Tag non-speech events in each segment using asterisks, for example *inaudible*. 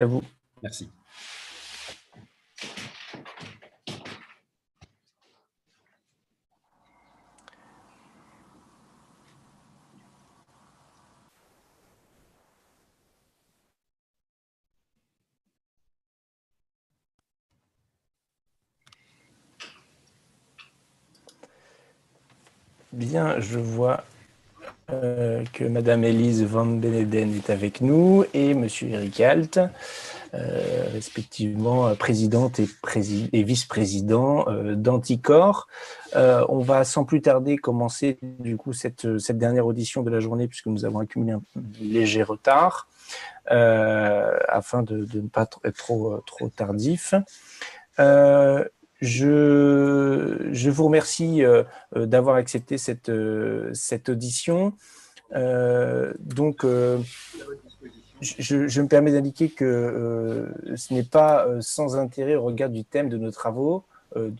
À vous. Merci. Bien, je vois euh, que Madame Elise Van Beneden est avec nous et Monsieur Eric Alt, euh, respectivement présidente et, vice-président euh, d'Anticor. on va sans plus tarder commencer du coup cette, dernière audition de la journée puisque nous avons accumulé un, léger retard afin de, ne pas être trop tardif. Je, vous remercie euh, euh, d'avoir accepté cette, euh, cette audition. donc, je, je, me permets d'indiquer que ce n'est pas sans intérêt au regard du thème de nos travaux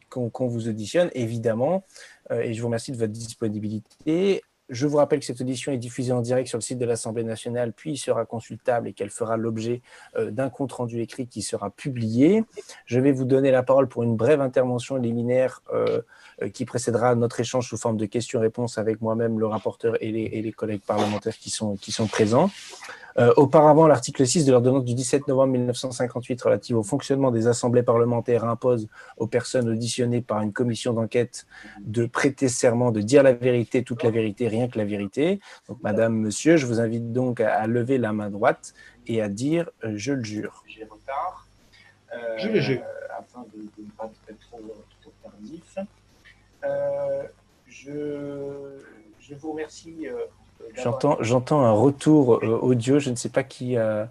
qu'on vous auditionne, évidemment, et je vous remercie de votre disponibilité. Je vous rappelle que cette audition est diffusée en direct sur le site de l'Assemblée nationale, puis sera consultable et qu'elle fera l'objet euh, d'un compte-rendu écrit qui sera publié. Je vais vous donner la parole pour une brève intervention liminaire euh, euh, qui précédera notre échange sous forme de questions-réponses avec moi-même, le rapporteur et les, collègues parlementaires qui sont, qui sont présents. Euh, auparavant, l'article 6 de l'ordonnance du 17 novembre 1958 relative au fonctionnement des assemblées parlementaires impose aux personnes auditionnées par une commission d'enquête de prêter serment, de dire la vérité, toute la vérité, rien que la vérité. Donc, madame, monsieur, je vous invite donc à, lever la main droite et à dire euh, je le jure. J'ai retard. Euh, je le jure. Afin de, ne pas être trop, tardif. je, vous remercie. J'entends un retour euh, audio. Je ne sais pas qui a,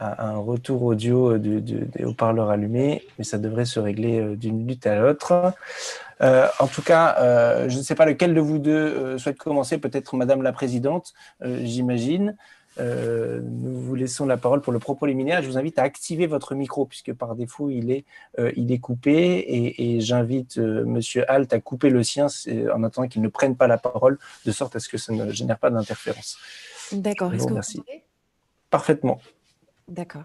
un retour audio des haut-parleurs allumés, mais ça devrait se régler euh, d'une minute à l'autre. Euh, en tout cas, je ne sais pas lequel de vous deux souhaite commencer, peut-être Madame la Présidente, j'imagine. Euh, nous vous laissons la parole pour le propos liminaire. Je vous invite à activer votre micro puisque par défaut il est, euh, il est coupé et, j'invite euh, Monsieur Alt à couper le sien en attendant qu'il ne prenne pas la parole de sorte à ce que ça ne génère pas d'interférence. D'accord. Est-ce que vous Parfaitement. D'accord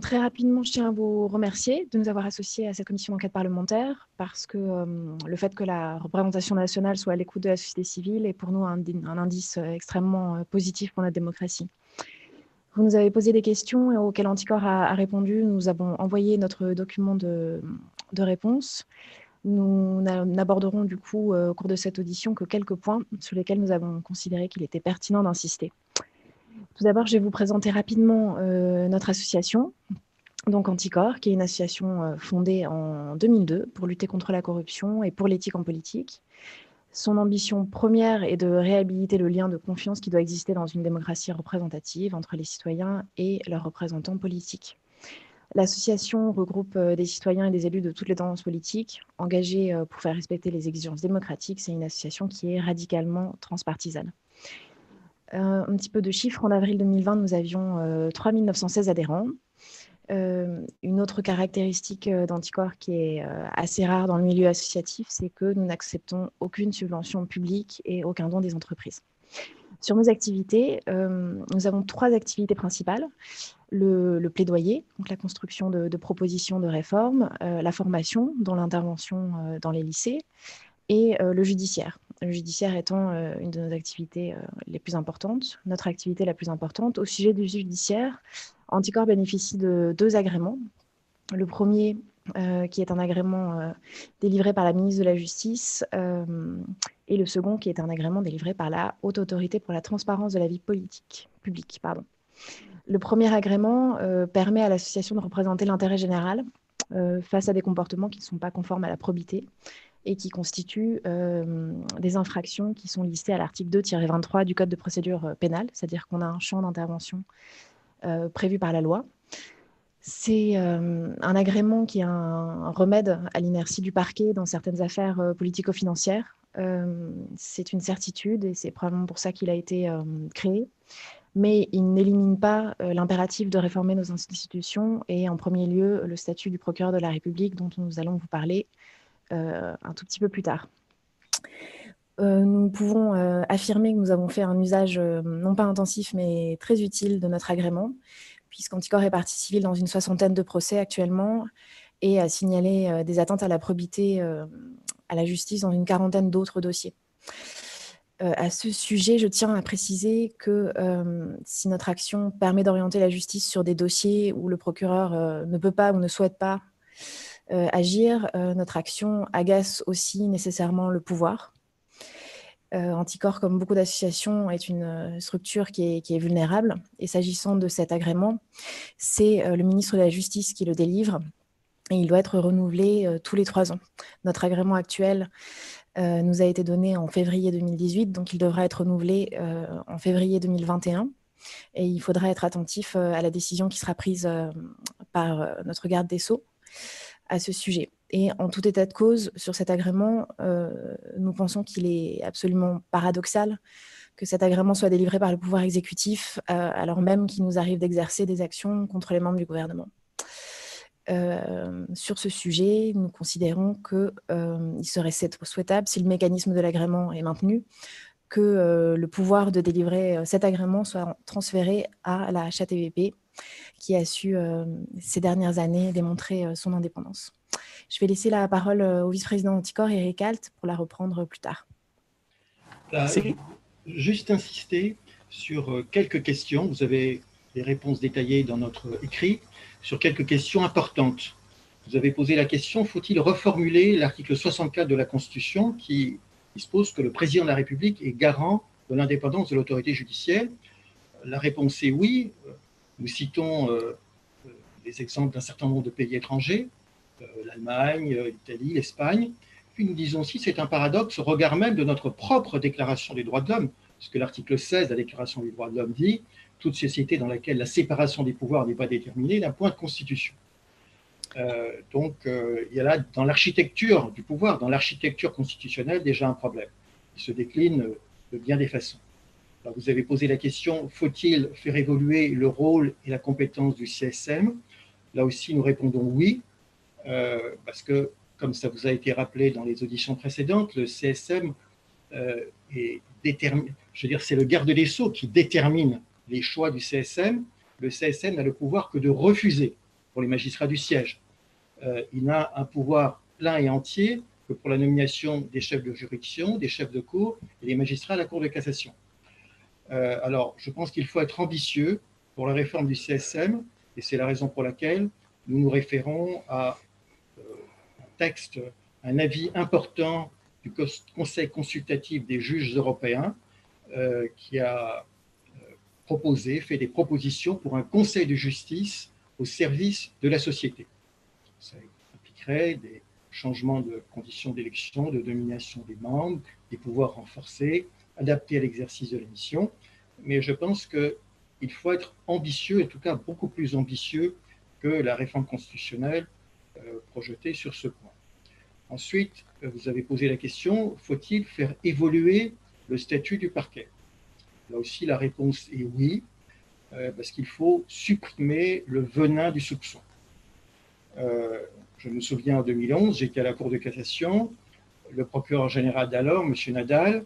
très rapidement, je tiens à vous remercier de nous avoir associés à cette commission d'enquête parlementaire parce que euh, le fait que la représentation nationale soit à l'écoute de la société civile est pour nous un, indice euh, extrêmement euh, positif pour notre démocratie. Vous nous avez posé des questions auxquelles Anticor a, répondu. Nous avons envoyé notre document de, de réponse. Nous n'aborderons du coup au cours de cette audition que quelques points sur lesquels nous avons considéré qu'il était pertinent d'insister. Tout d'abord, je vais vous présenter rapidement euh, notre association, donc Anticor, qui est une association euh, fondée en 2002 pour lutter contre la corruption et pour l'éthique en politique. Son ambition première est de réhabiliter le lien de confiance qui doit exister dans une démocratie représentative entre les citoyens et leurs représentants politiques. L'association regroupe euh, des citoyens et des élus de toutes les tendances politiques engagés pour faire respecter les exigences démocratiques. C'est une association qui est radicalement transpartisane. Euh, un petit peu de chiffres, en avril 2020, nous avions 3 euh, 916 adhérents. Euh, une autre caractéristique d'Anticor qui est assez rare dans le milieu associatif, c'est que nous n'acceptons aucune subvention publique et aucun don des entreprises. Sur nos activités, nous avons trois activités principales. Le, plaidoyer, donc la construction de, de propositions de réforme, la formation, dont l'intervention dans les lycées, et le judiciaire le judiciaire étant euh, une de nos activités euh, les plus importantes, notre activité la plus importante. Au sujet du judiciaire, Anticor bénéficie de deux agréments. Le premier, euh, qui est un agrément délivré par la ministre de la Justice, et le second, qui est un agrément délivré par la Haute Autorité pour la transparence de la vie politique, publique. Le premier agrément permet à l'association de représenter l'intérêt général face à des comportements qui ne sont pas conformes à la probité et qui constituent euh, des infractions qui sont listées à l'article 2-23 du Code de procédure euh, pénale, c'est-à-dire qu'on a un champ d'intervention euh, prévu par la loi. C'est un agrément qui est un, remède à l'inertie du parquet dans certaines affaires politico-financières. c'est une certitude et c'est probablement pour ça qu'il a été créé. Mais il n'élimine pas l'impératif de réformer nos institutions et en premier lieu le statut du procureur de la République dont nous allons vous parler un tout petit peu plus tard. Euh, nous pouvons euh, affirmer que nous avons fait un usage non pas intensif mais très utile de notre agrément, puisqu'Anticor est partie civile dans une soixantaine de procès actuellement et a signalé des atteintes à la probité à la justice dans une quarantaine d'autres dossiers. à ce sujet, je tiens à préciser que si notre action permet d'orienter la justice sur des dossiers où le procureur ne peut pas ou ne souhaite pas agir, notre action agace aussi nécessairement le pouvoir. Anticor, comme beaucoup d'associations, est une structure qui est, vulnérable. Et s'agissant de cet agrément, c'est le ministre de la Justice qui le délivre et il doit être renouvelé euh, tous les trois ans. Notre agrément actuel euh, nous a été donné en février 2018, donc il devra être renouvelé euh, en février 2021. Et il faudra être attentif à la décision qui sera prise par notre garde des Sceaux à ce sujet. Et en tout état de cause, sur cet agrément, nous pensons qu'il est absolument paradoxal que cet agrément soit délivré par le pouvoir exécutif, alors même qu'il nous arrive d'exercer des actions contre les membres du gouvernement. Euh, sur ce sujet, nous considérons qu'il euh, serait souhaitable, si le mécanisme de l'agrément est maintenu, que euh, le pouvoir de délivrer cet agrément soit transféré à la HATVP, qui a su ces dernières années démontrer son indépendance. Je vais laisser la parole au vice-président Anticor, Eric Alt, pour la reprendre plus tard. juste insister sur quelques questions. Vous avez les réponses détaillées dans notre écrit sur quelques questions importantes. Vous avez posé la question, faut-il reformuler l'article 64 de la Constitution qui dispose que le président de la République est garant de l'indépendance de l'autorité judiciaire? La réponse est oui. Nous citons euh, les exemples d'un certain nombre de pays étrangers, euh, l'Allemagne, l'Italie, l'Espagne. Puis nous disons aussi c'est un paradoxe au regard même de notre propre déclaration des droits de l'homme, puisque l'article 16 de la déclaration des droits de l'homme dit toute société dans laquelle la séparation des pouvoirs n'est pas déterminée d'un point de constitution. Euh, donc, euh, il y a là, dans l'architecture du pouvoir, dans l'architecture constitutionnelle, déjà un problème. Il se décline de bien des façons. Vous avez posé la question, faut-il faire évoluer le rôle et la compétence du CSM Là aussi, nous répondons oui, euh, parce que, comme ça vous a été rappelé dans les auditions précédentes, le CSM est déterminé, je veux dire, c'est le garde des Sceaux qui détermine les choix du CSM, le CSM n'a le pouvoir que de refuser pour les magistrats du siège. Euh, il n'a un pouvoir plein et entier que pour la nomination des chefs de juridiction, des chefs de cour et des magistrats à la Cour de cassation. Euh, alors, je pense qu'il faut être ambitieux pour la réforme du CSM, et c'est la raison pour laquelle nous nous référons à euh, un texte, un avis important du Conseil consultatif des juges européens, qui a proposé, fait des propositions pour un conseil de justice au service de la société. Ça impliquerait des changements de conditions d'élection, de domination des membres, des pouvoirs renforcés, adaptés à l'exercice de la mission. Mais je pense qu'il faut être ambitieux, en tout cas beaucoup plus ambitieux que la réforme constitutionnelle euh, projetée sur ce point. Ensuite, euh, vous avez posé la question, faut-il faire évoluer le statut du parquet? Là aussi, la réponse est oui, euh, parce qu'il faut supprimer le venin du soupçon. Je me souviens en 2011, j'étais à la Cour de cassation, le procureur général d'alors, M. Nadal,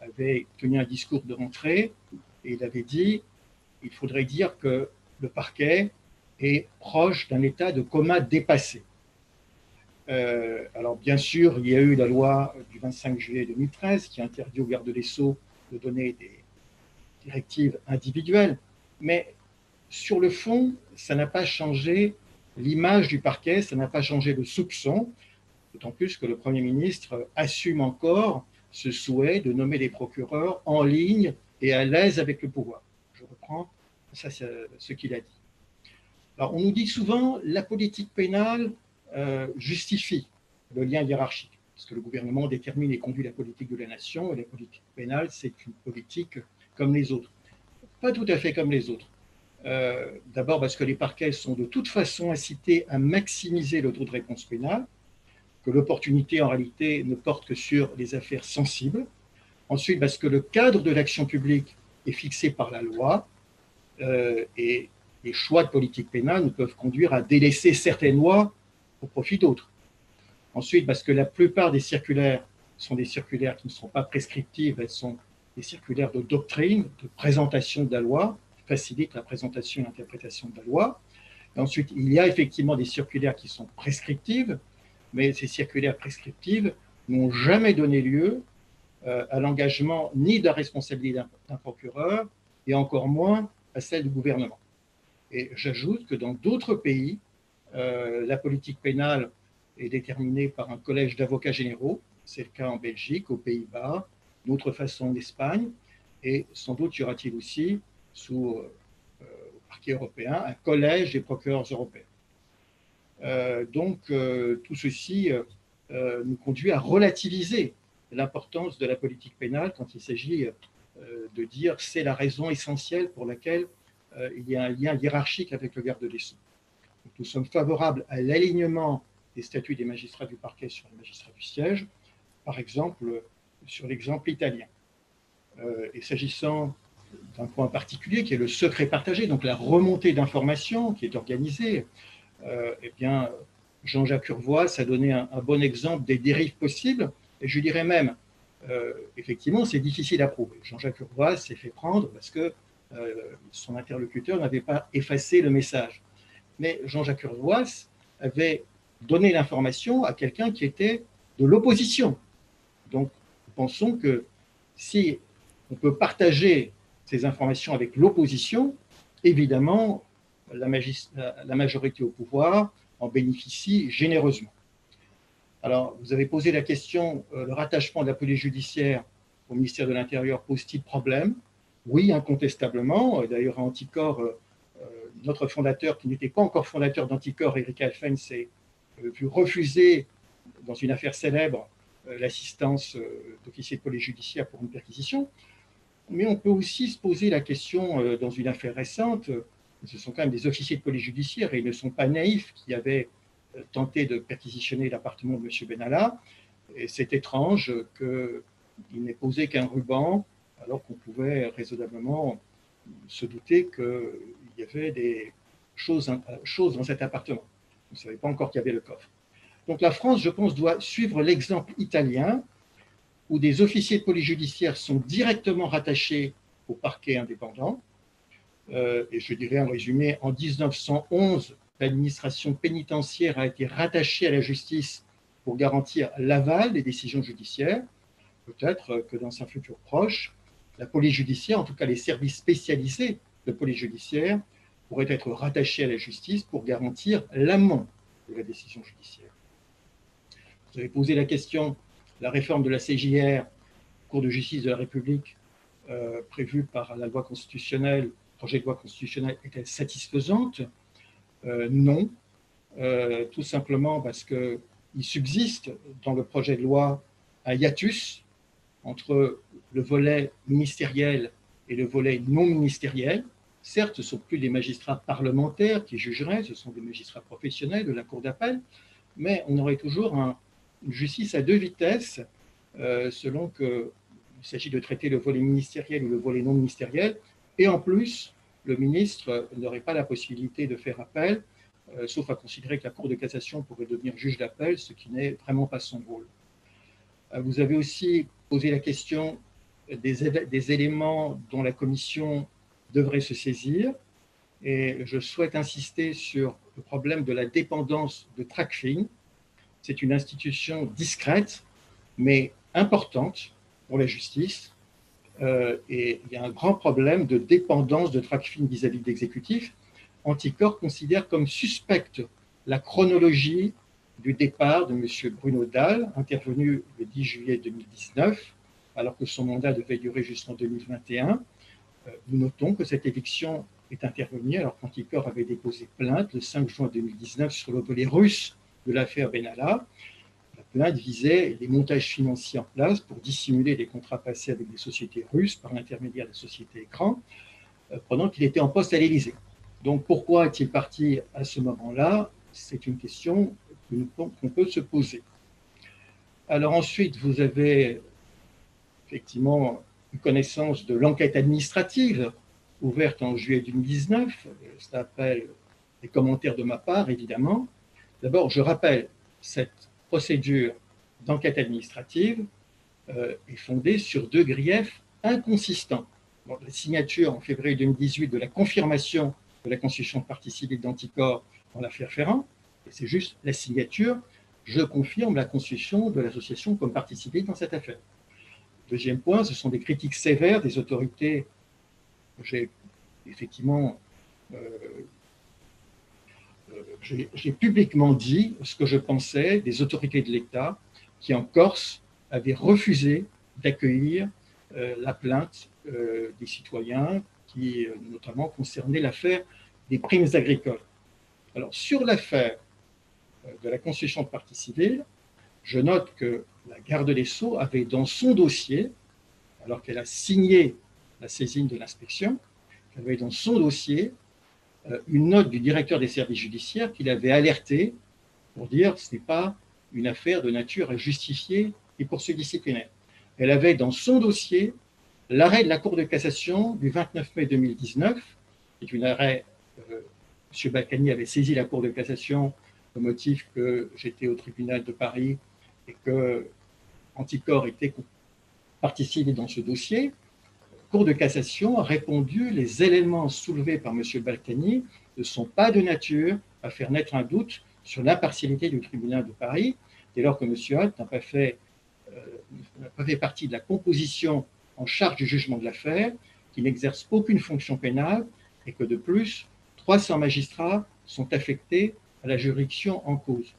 avait tenu un discours de rentrée et il avait dit il faudrait dire que le parquet est proche d'un état de coma dépassé. alors, bien sûr, il y a eu la loi du 25 juillet 2013 qui interdit au garde des Sceaux de donner des directives individuelles, mais sur le fond, ça n'a pas changé l'image du parquet, ça n'a pas changé le soupçon, d'autant plus que le Premier ministre assume encore ce souhait de nommer des procureurs en ligne et à l'aise avec le pouvoir. Je reprends ça, ce qu'il a dit. On nous dit souvent la politique pénale euh, justifie le lien hiérarchique parce que le gouvernement détermine et conduit la politique de la nation, et la politique pénale, c'est une politique comme les autres. Pas tout à fait comme les autres. Euh, d'abord parce que les parquets sont de toute façon incités à maximiser le taux de réponse pénale, l'opportunité en réalité ne porte que sur les affaires sensibles. Ensuite, parce que le cadre de l'action publique est fixé par la loi euh, et les choix de politique pénale ne peuvent conduire à délaisser certaines lois au profit d'autres. Ensuite, parce que la plupart des circulaires sont des circulaires qui ne sont pas prescriptives, elles sont des circulaires de doctrine, de présentation de la loi, facilite la présentation et l'interprétation de la loi. ensuite, il y a effectivement des circulaires qui sont prescriptives, mais ces circulaires prescriptives n'ont jamais donné lieu euh, à l'engagement ni de la responsabilité d'un procureur, et encore moins à celle du gouvernement. Et j'ajoute que dans d'autres pays, euh, la politique pénale est déterminée par un collège d'avocats généraux. C'est le cas en Belgique, aux Pays-Bas, d'autres façons en Espagne. Et sans doute y aura-t-il aussi, sous euh, le parquet européen, un collège des procureurs européens. Euh, donc, tout ceci nous conduit à relativiser l'importance de la politique pénale quand il s'agit de dire c'est la raison essentielle pour laquelle il y a un lien hiérarchique avec le garde des Sceaux nous sommes favorables à l'alignement des statuts des magistrats du parquet sur les magistrats du siège, par exemple sur l'exemple italien. Euh, et s'agissant d'un point particulier qui est le secret partagé, donc la remontée d'informations qui est organisée, euh, eh bien, Jean-Jacques Urvoas a donné un, bon exemple des dérives possibles, et je dirais même, euh, effectivement, c'est difficile à prouver. Jean-Jacques Urvoas s'est fait prendre parce que son interlocuteur n'avait pas effacé le message mais Jean-Jacques Urvoas avait donné l'information à quelqu'un qui était de l'opposition. Donc, pensons que si on peut partager ces informations avec l'opposition, évidemment, la, majorité au pouvoir en bénéficie généreusement. Alors, vous avez posé la question, euh, le rattachement de la police judiciaire au ministère de l'Intérieur pose-t-il problème? Oui, incontestablement. D'ailleurs, Anticor euh, notre fondateur, qui n'était pas encore fondateur d'Anticor, Eric Alphen, s'est euh, vu refuser, dans une affaire célèbre, euh, l'assistance euh, d'officiers de police judiciaire pour une perquisition. Mais on peut aussi se poser la question, dans une affaire récente, ce sont quand même des officiers de police judiciaire et ils ne sont pas naïfs qui avaient tenté de perquisitionner l'appartement de M. Benalla. Et c'est étrange qu'il n'ait posé qu'un ruban alors qu'on pouvait raisonnablement se douter qu'il y avait des choses, choses dans cet appartement. On ne savait pas encore qu'il y avait le coffre. Donc la France, je pense, doit suivre l'exemple italien où des officiers de police judiciaire sont directement rattachés au parquet indépendant. Euh, et je dirais en résumé, en 1911, l'administration pénitentiaire a été rattachée à la justice pour garantir l'aval des décisions judiciaires. Peut-être que dans un futur proche, la police judiciaire, en tout cas les services spécialisés de police judiciaire, pourraient être rattachés à la justice pour garantir l'amont de la décision judiciaire. Vous avez posé la question, la réforme de la CJR, Cour de justice de la République, euh, prévue par la loi constitutionnelle, projet de loi constitutionnelle, est-elle satisfaisante euh, Non, euh, tout simplement parce qu'il subsiste dans le projet de loi un hiatus entre le volet ministériel et le volet non ministériel. Certes, ce ne sont plus des magistrats parlementaires qui jugeraient, ce sont des magistrats professionnels de la Cour d'appel, mais on aurait toujours une justice à deux vitesses euh, selon qu'il s'agit de traiter le volet ministériel ou le volet non ministériel. Et en plus, le ministre n'aurait pas la possibilité de faire appel, euh, sauf à considérer que la Cour de cassation pourrait devenir juge d'appel, ce qui n'est vraiment pas son rôle. Euh, vous avez aussi posé la question des, éléments dont la Commission devrait se saisir. Et je souhaite insister sur le problème de la dépendance de TRACFIN. C'est une institution discrète, mais importante pour la justice. Euh, et il y a un grand problème de dépendance de TRACFIN vis-à-vis de l'exécutif. Anticor considère comme suspecte la chronologie du départ de M. Bruno Dahl, intervenu le 10 juillet 2019, alors que son mandat devait durer jusqu'en 2021. Euh, nous notons que cette éviction est intervenue alors qu'Anticor avait déposé plainte le 5 juin 2019 sur le volet russe de l'affaire Benalla. La plainte visait les montages financiers en place pour dissimuler les contrats passés avec des sociétés russes par l'intermédiaire des sociétés écrans, euh, pendant qu'il était en poste à l'Élysée. Donc pourquoi est-il parti à ce moment-là? C'est une question qu'on peut se poser. Alors ensuite, vous avez effectivement une connaissance de l'enquête administrative ouverte en juillet 2019. Ça appelle des commentaires de ma part, évidemment. D'abord, je rappelle, cette procédure d'enquête administrative euh, est fondée sur deux griefs inconsistants. la signature en février 2018 de la confirmation de la constitution de partie civile d'anticorps dans l'affaire Ferrand, et c'est juste la signature, je confirme la constitution de l'association comme partie dans cette affaire. Deuxième point, ce sont des critiques sévères des autorités. J'ai effectivement euh, j'ai publiquement dit ce que je pensais des autorités de l'État qui, en Corse, avaient refusé d'accueillir euh, la plainte des citoyens qui, notamment, concernait l'affaire des primes agricoles. Alors, sur l'affaire de la constitution de partie civile, je note que la garde des Sceaux avait dans son dossier, alors qu'elle a signé la saisine de l'inspection, qu'elle avait dans son dossier euh, une note du directeur des services judiciaires qui l'avait alerté pour dire que ce n'est pas une affaire de nature à justifier les poursuites disciplinaires. Elle avait dans son dossier l'arrêt de la Cour de cassation du 29 mai 2019, qui est une arrêt, euh, M. Balkany avait saisi la Cour de cassation au motif que j'étais au tribunal de Paris et que Anticor était participé dans ce dossier. Cour de cassation a répondu les éléments soulevés par M. Balkany ne sont pas de nature à faire naître un doute sur l'impartialité du tribunal de Paris, dès lors que M. Hutt n'a pas, fait, euh, pas fait partie de la composition en charge du jugement de l'affaire, qui n'exerce aucune fonction pénale et que de plus, 300 magistrats sont affectés à la juridiction en cause.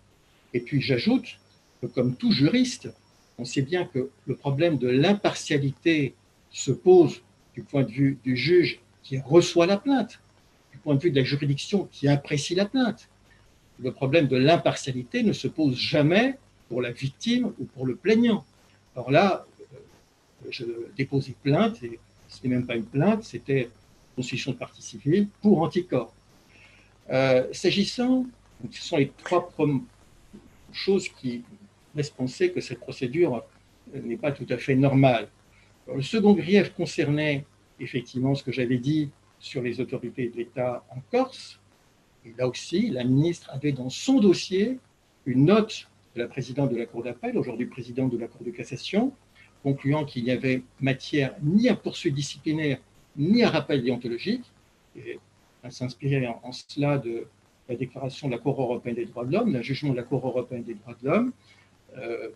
Et puis j'ajoute que comme tout juriste, on sait bien que le problème de l'impartialité se pose du point de vue du juge qui reçoit la plainte, du point de vue de la juridiction qui apprécie la plainte. Le problème de l'impartialité ne se pose jamais pour la victime ou pour le plaignant. Alors là, euh, je déposais plainte, et ce n'est même pas une plainte, c'était constitution de partie civile pour anticorps. Euh, S'agissant, ce sont les trois choses qui laissent penser que cette procédure n'est pas tout à fait normale le second grief concernait effectivement ce que j'avais dit sur les autorités de l'État en Corse. Et là aussi, la ministre avait dans son dossier une note de la présidente de la Cour d'appel, aujourd'hui présidente de la Cour de cassation, concluant qu'il n'y avait matière ni à poursuite disciplinaire, ni à rappel déontologique. Et elle s'inspirait en, cela de la déclaration de la Cour européenne des droits de l'homme, d'un jugement de la Cour européenne des droits de l'homme,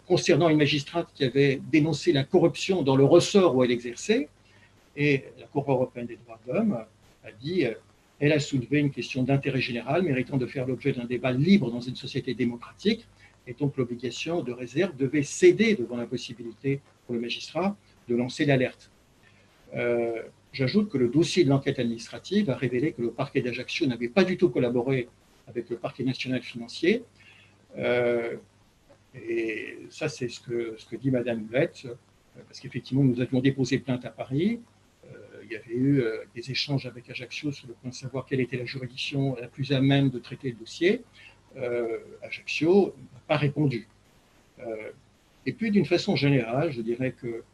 concernant une magistrate qui avait dénoncé la corruption dans le ressort où elle exerçait. Et la Cour européenne des droits de l'homme a dit, euh, elle a soulevé une question d'intérêt général méritant de faire l'objet d'un débat libre dans une société démocratique. Et donc l'obligation de réserve devait céder devant la possibilité pour le magistrat de lancer l'alerte. Euh, j'ajoute que le dossier de l'enquête administrative a révélé que le parquet d'Ajaccio n'avait pas du tout collaboré avec le parquet national financier. Et ça, c'est ce que, dit Madame Huette, euh, parce qu'effectivement, nous avions déposé plainte à Paris. Euh, il y avait eu euh, des échanges avec Ajaccio sur le point de savoir quelle était la juridiction la plus à même de traiter le dossier. Ajaccio n'a pas répondu. et puis, d'une façon générale, je dirais que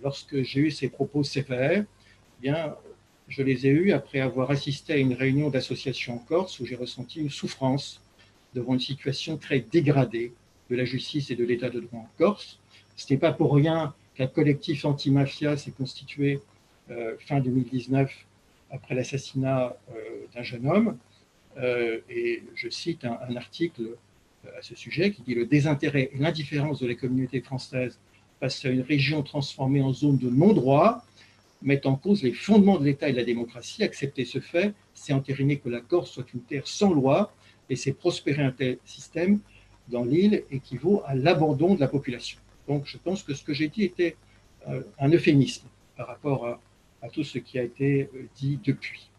lorsque j'ai eu ces propos sévères, eh bien, je les ai eus après avoir assisté à une réunion d'association en Corse où j'ai ressenti une souffrance devant une situation très dégradée de la justice et de l'état de droit en Corse. Ce n'est pas pour rien qu'un collectif anti-mafia s'est constitué euh, fin 2019 après l'assassinat euh, d'un jeune homme. Euh, et je cite un, un, article à ce sujet qui dit Le désintérêt et l'indifférence de la communauté française face à une région transformée en zone de non-droit mettent en cause les fondements de l'État et de la démocratie. Accepter ce fait, c'est entériner que la Corse soit une terre sans loi et c'est prospérer un tel système dans l'île équivaut à l'abandon de la population. Donc je pense que ce que j'ai dit était euh, un euphémisme par rapport à, tout ce qui a été euh, dit depuis.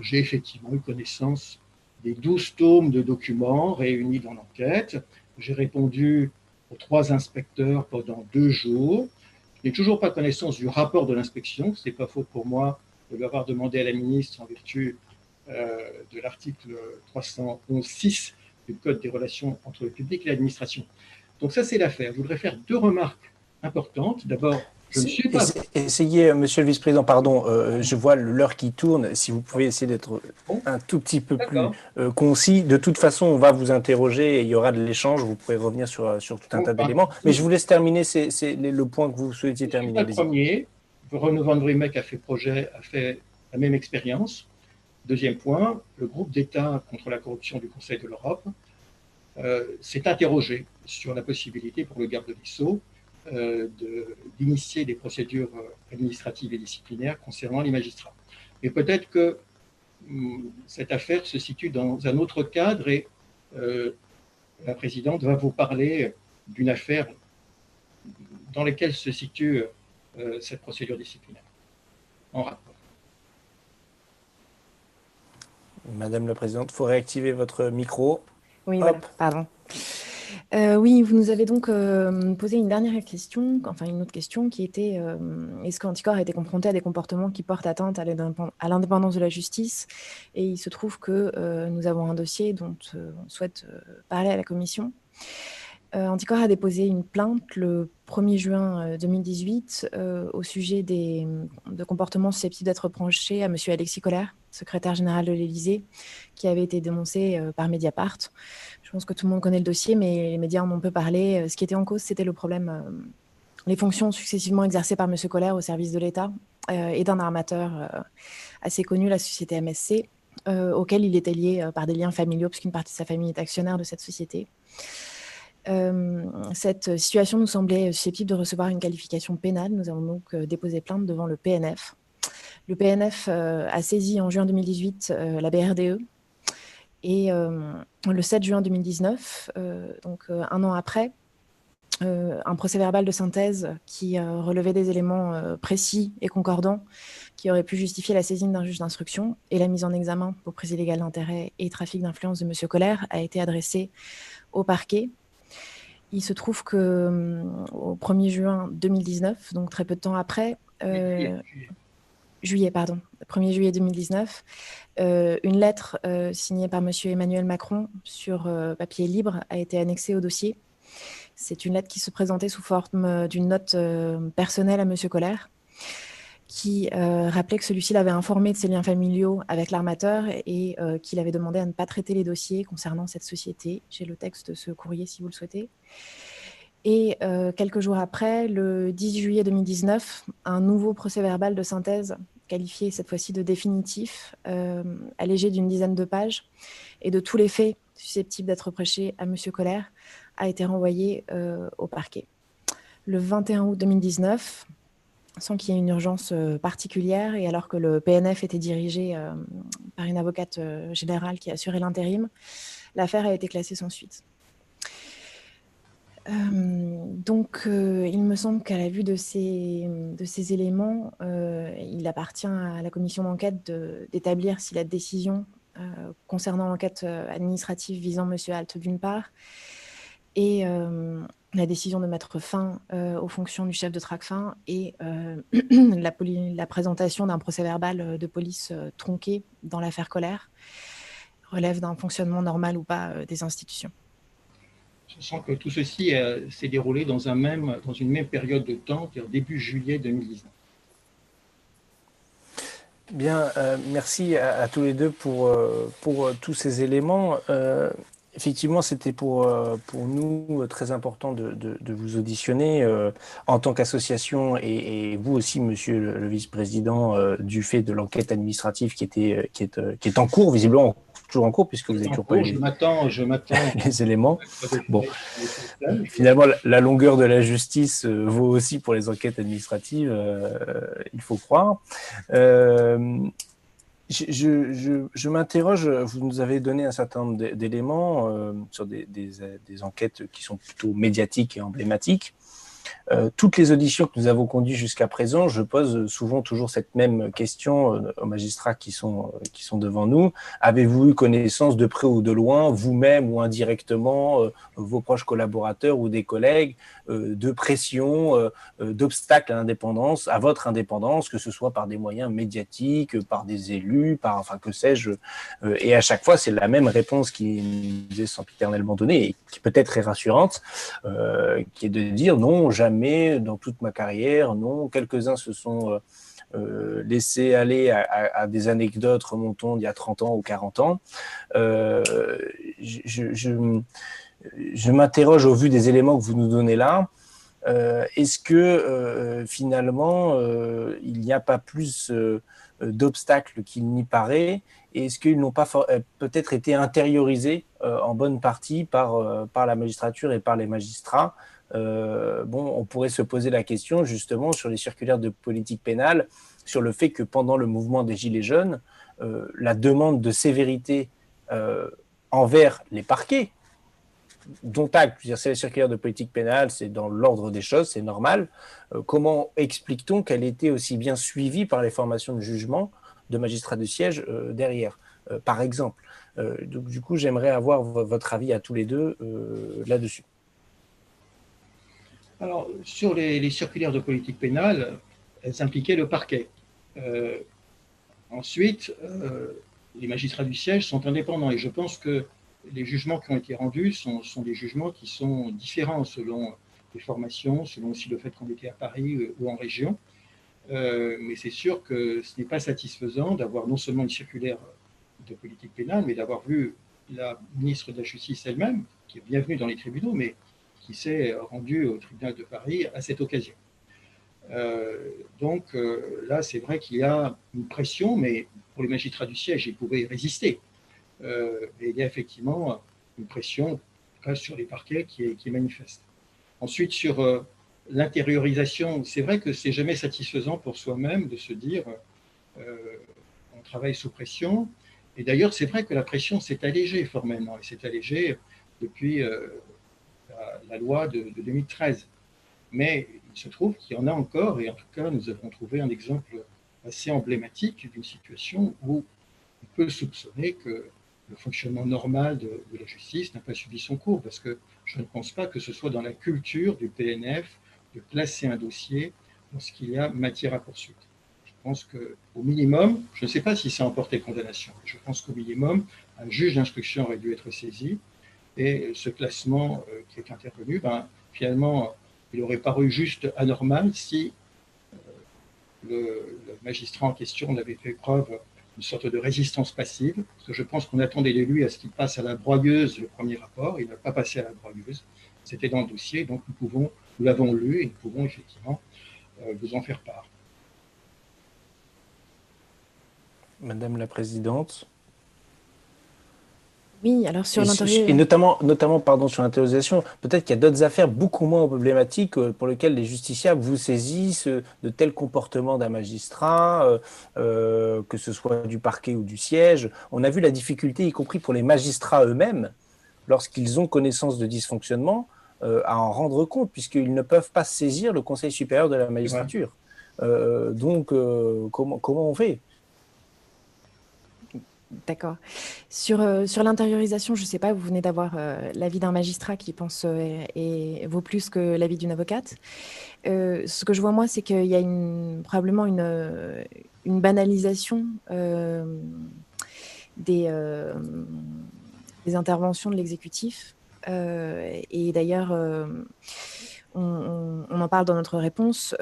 J'ai effectivement eu connaissance des douze tomes de documents réunis dans l'enquête. J'ai répondu aux trois inspecteurs pendant deux jours. Je n'ai toujours pas connaissance du rapport de l'inspection. Ce n'est pas faux pour moi de l'avoir demandé à la ministre en vertu euh, de l'article 311.6 du Code des relations entre le public et l'administration. Donc ça, c'est l'affaire. Je voudrais faire deux remarques importantes. D'abord, je ne suis pas... Essayez, monsieur le vice-président, pardon, euh, je vois l'heure qui tourne. Si vous pouvez essayer d'être un tout petit peu plus euh, concis. De toute façon, on va vous interroger et il y aura de l'échange. Vous pourrez revenir sur, sur tout un tas d'éléments. Mais je vous laisse terminer. C'est le point que vous souhaitiez terminer. Le premier, Renaud Van a fait projet, a fait la même expérience. Deuxième point, le groupe d'État contre la corruption du Conseil de l'Europe euh, s'est interrogé sur la possibilité pour le garde des Sceaux euh, d'initier des procédures administratives et disciplinaires concernant les magistrats. Mais peut-être que hum, cette affaire se situe dans un autre cadre et euh, la présidente va vous parler d'une affaire dans laquelle se situe euh, cette procédure disciplinaire en rapport. Madame la Présidente, il faut réactiver votre micro. Oui, pardon. Euh, oui, vous nous avez donc euh, posé une dernière question, enfin une autre question qui était est-ce qu'Anticor a été confronté à des comportements qui portent atteinte à l'indépendance de la justice? Et il se trouve que nous avons un dossier dont on souhaite parler à la Commission. Euh, Anticor a déposé une plainte le 1er juin 2018 euh, euh, au sujet des, de comportements susceptibles d'être reprochés à M. Alexis Collère, secrétaire général de l'Élysée, qui avait été dénoncé par Mediapart. Je pense que tout le monde connaît le dossier, mais les médias en ont peu parlé. Ce qui était en cause, c'était le problème, les fonctions successivement exercées par M. Collère au service de l'État et d'un armateur assez connu, la société MSC, auquel il était lié par des liens familiaux, puisqu'une partie de sa famille est actionnaire de cette société. Euh, cette situation nous semblait susceptible de recevoir une qualification pénale. Nous avons donc euh, déposé plainte devant le PNF. Le PNF euh, a saisi en juin 2018 la BRDE et le 7 juin 2019, donc un an après, un procès verbal de synthèse qui relevait des éléments précis et concordants qui auraient pu justifier la saisine d'un juge d'instruction et la mise en examen pour prise illégale d'intérêt et trafic d'influence de M. Colère a été adressé au parquet il se trouve que euh, au 1er juin 2019, donc très peu de temps après, euh, juillet. pardon, 1er juillet 2019, euh, une lettre signée par M. Emmanuel Macron sur papier libre a été annexée au dossier. C'est une lettre qui se présentait sous forme d'une note personnelle à M. Colère qui euh, rappelait que celui-ci l'avait informé de ses liens familiaux avec l'armateur et euh, qu'il avait demandé à ne pas traiter les dossiers concernant cette société. J'ai le texte de ce courrier si vous le souhaitez. Et euh, quelques jours après, le 10 juillet 2019, un nouveau procès verbal de synthèse, qualifié cette fois-ci de définitif, allégé d'une dizaine de pages, et de tous les faits susceptibles d'être reprochés à M. Colère, a été renvoyé au parquet. Le 21 août 2019, sans qu'il y ait une urgence euh, particulière et alors que le PNF était dirigé euh, par une avocate euh, générale qui assurait l'intérim, l'affaire a été classée sans suite. Donc, il me semble qu'à la vue de ces, éléments, il appartient à la commission d'enquête d'établir si la décision concernant l'enquête administrative visant M. Alt d'une part et la décision de mettre fin euh, aux fonctions du chef de TRACFIN et euh, *clears throat* la, présentation d'un procès verbal euh, de police tronqué dans l'affaire Colère relève d'un fonctionnement normal ou pas des institutions. Je sens que tout ceci s'est déroulé dans, un même, dans une même période de temps, début juillet 2019. Bien, merci à, tous les deux pour, pour tous ces éléments. Effectivement, c'était pour, euh, pour nous très important de, de, vous auditionner euh, en tant qu'association et, vous aussi, monsieur le, vice-président, euh, du fait de l'enquête administrative qui, était, qui, est, qui est en cours, visiblement toujours en cours, puisque vous êtes toujours pas Je m'attends, je m'attends. *laughs* les éléments. Bon, finalement, la longueur de la justice vaut aussi pour les enquêtes administratives, il faut croire je, m'interroge, vous nous avez donné un certain nombre d'éléments euh, sur des, enquêtes qui sont plutôt médiatiques et emblématiques. Euh, toutes les auditions que nous avons conduites jusqu'à présent, je pose souvent toujours cette même question euh, aux magistrats qui sont, euh, qui sont devant nous. Avez-vous eu connaissance de près ou de loin, vous-même ou indirectement, vos proches collaborateurs ou des collègues, de pression, d'obstacles à l'indépendance, à votre indépendance, que ce soit par des moyens médiatiques, par des élus, par, enfin, que sais-je. Et à chaque fois, c'est la même réponse qui nous est sempiternellement donnée et qui peut être rassurante, qui est de dire non, jamais dans toute ma carrière, non. Quelques-uns se sont euh, euh, laissés aller à, des anecdotes remontant d'il y a 30 ans ou 40 ans. Euh, je, je m'interroge au vu des éléments que vous nous donnez là. Est-ce que finalement, il n'y a pas plus d'obstacles qu'il n'y paraît? Et est-ce qu'ils n'ont pas peut-être été intériorisés en bonne partie par, par la magistrature et par les magistrats bon, on pourrait se poser la question justement sur les circulaires de politique pénale, sur le fait que pendant le mouvement des Gilets jaunes, la demande de sévérité envers les parquets, dont acte, c'est la circulaire de politique pénale, c'est dans l'ordre des choses, c'est normal. Euh, comment explique-t-on qu'elle était aussi bien suivie par les formations de jugement de magistrats de siège euh, derrière, euh, par exemple? Donc, Du coup, j'aimerais avoir votre avis à tous les deux là-dessus. Alors, sur les, circulaires de politique pénale, elles impliquaient le parquet. ensuite, les magistrats du siège sont indépendants et je pense que les jugements qui ont été rendus sont, des jugements qui sont différents selon les formations, selon aussi le fait qu'on était à Paris euh, ou en région. Euh, mais c'est sûr que ce n'est pas satisfaisant d'avoir non seulement une circulaire de politique pénale, mais d'avoir vu la ministre de la Justice elle-même, qui est bienvenue dans les tribunaux, mais qui s'est rendue au tribunal de Paris à cette occasion. Euh, donc là, c'est vrai qu'il y a une pression, mais pour les magistrats du siège, ils pouvaient résister. Euh, et il y a effectivement une pression sur les parquets qui est, manifeste. Ensuite, sur euh, l'intériorisation, c'est vrai que c'est jamais satisfaisant pour soi-même de se dire euh, on travaille sous pression. Et d'ailleurs, c'est vrai que la pression s'est allégée formellement, et s'est allégée depuis la, loi de, de, 2013. Mais il se trouve qu'il y en a encore, et en tout cas, nous avons trouvé un exemple assez emblématique d'une situation où on peut soupçonner que le fonctionnement normal de, la justice n'a pas suivi son cours, parce que je ne pense pas que ce soit dans la culture du PNF de classer un dossier lorsqu'il y a matière à poursuite. Je pense qu'au minimum, je ne sais pas si ça a emporté condamnation, mais je pense qu'au minimum, un juge d'instruction aurait dû être saisi, et ce classement euh, qui est intervenu, ben, finalement, il aurait paru juste anormal si euh, le, magistrat en question n'avait fait preuve une sorte de résistance passive, parce que je pense qu'on attendait de lui à ce qu'il passe à la broyeuse le premier rapport, il n'a pas passé à la broyeuse, c'était dans le dossier, donc nous pouvons, nous l'avons lu et nous pouvons effectivement euh, vous en faire part. Madame la Présidente. Oui, alors sur l'intérieur. Et notamment, notamment pardon, sur l'interrogation, peut-être qu'il y a d'autres affaires beaucoup moins problématiques euh, pour lesquelles les justiciables vous saisissent euh, de tels comportements d'un magistrat, euh, que ce soit du parquet ou du siège. On a vu la difficulté, y compris pour les magistrats eux-mêmes, lorsqu'ils ont connaissance de dysfonctionnement, à en rendre compte, puisqu'ils ne peuvent pas saisir le Conseil supérieur de la magistrature. donc, comment, comment on fait? D'accord. Sur, euh, sur l'intériorisation, je ne sais pas, vous venez d'avoir euh, l'avis d'un magistrat qui pense euh, et vaut plus que l'avis d'une avocate. ce que je vois moi, c'est qu'il y a probablement une, banalisation des interventions de l'exécutif. et d'ailleurs, on, en parle dans notre réponse.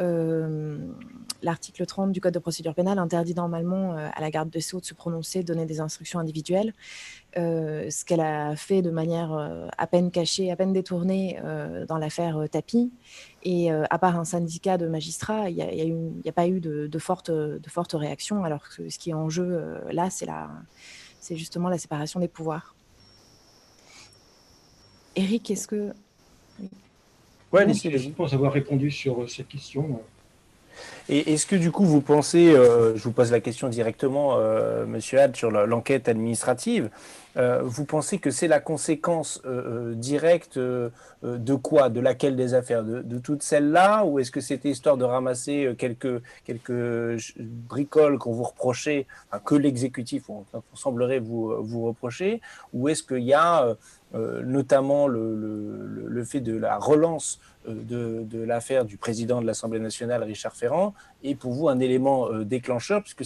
Euh, l'article 30 du Code de procédure pénale interdit normalement euh, à la garde de Sceaux de se prononcer, donner des instructions individuelles. Euh, ce qu'elle a fait de manière à peine cachée, à peine détournée dans l'affaire Tapi. Et à part un syndicat de magistrats, il n'y a, pas eu de, fortes de réactions. Alors que ce qui est en jeu là, c'est justement la séparation des pouvoirs. Eric, est-ce que... Ouais, je pense avoir répondu sur euh, cette question. Et est-ce que du coup vous pensez, euh, je vous pose la question directement, euh, Monsieur Had, sur l'enquête administrative, euh, vous pensez que c'est la conséquence directe de quoi? De laquelle des affaires? De, toutes celles-là? Ou est-ce que c'était histoire de ramasser quelques, quelques bricoles qu'on vous reprochait, que l'exécutif semblerait vous, vous reprocher? Ou est-ce qu'il y a notamment le, fait de la relance de, l'affaire du président de l'Assemblée nationale, Richard Ferrand, est pour vous un élément euh, déclencheur, puisque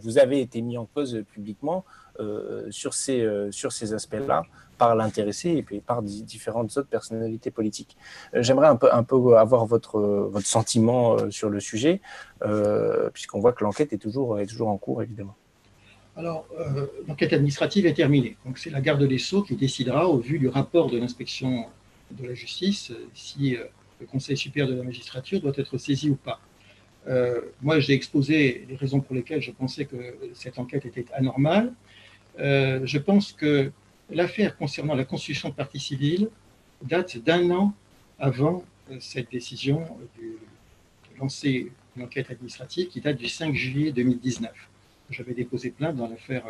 vous avez été mis en cause publiquement euh, sur ces, euh, sur ces aspects-là par l'intéressé et puis par différentes autres personnalités politiques. J'aimerais un peu, un peu avoir votre, votre sentiment sur le sujet, puisqu'on voit que l'enquête est toujours, est toujours en cours, évidemment. Alors, l'enquête administrative est terminée. Donc, c'est la garde des Sceaux qui décidera, au vu du rapport de l'inspection de la justice, si le Conseil supérieur de la magistrature doit être saisi ou pas. Euh, moi, j'ai exposé les raisons pour lesquelles je pensais que cette enquête était anormale. Euh, je pense que l'affaire concernant la constitution de partie civile date d'un an avant cette décision de lancer une enquête administrative qui date du 5 juillet 2019. J'avais déposé plainte dans l'affaire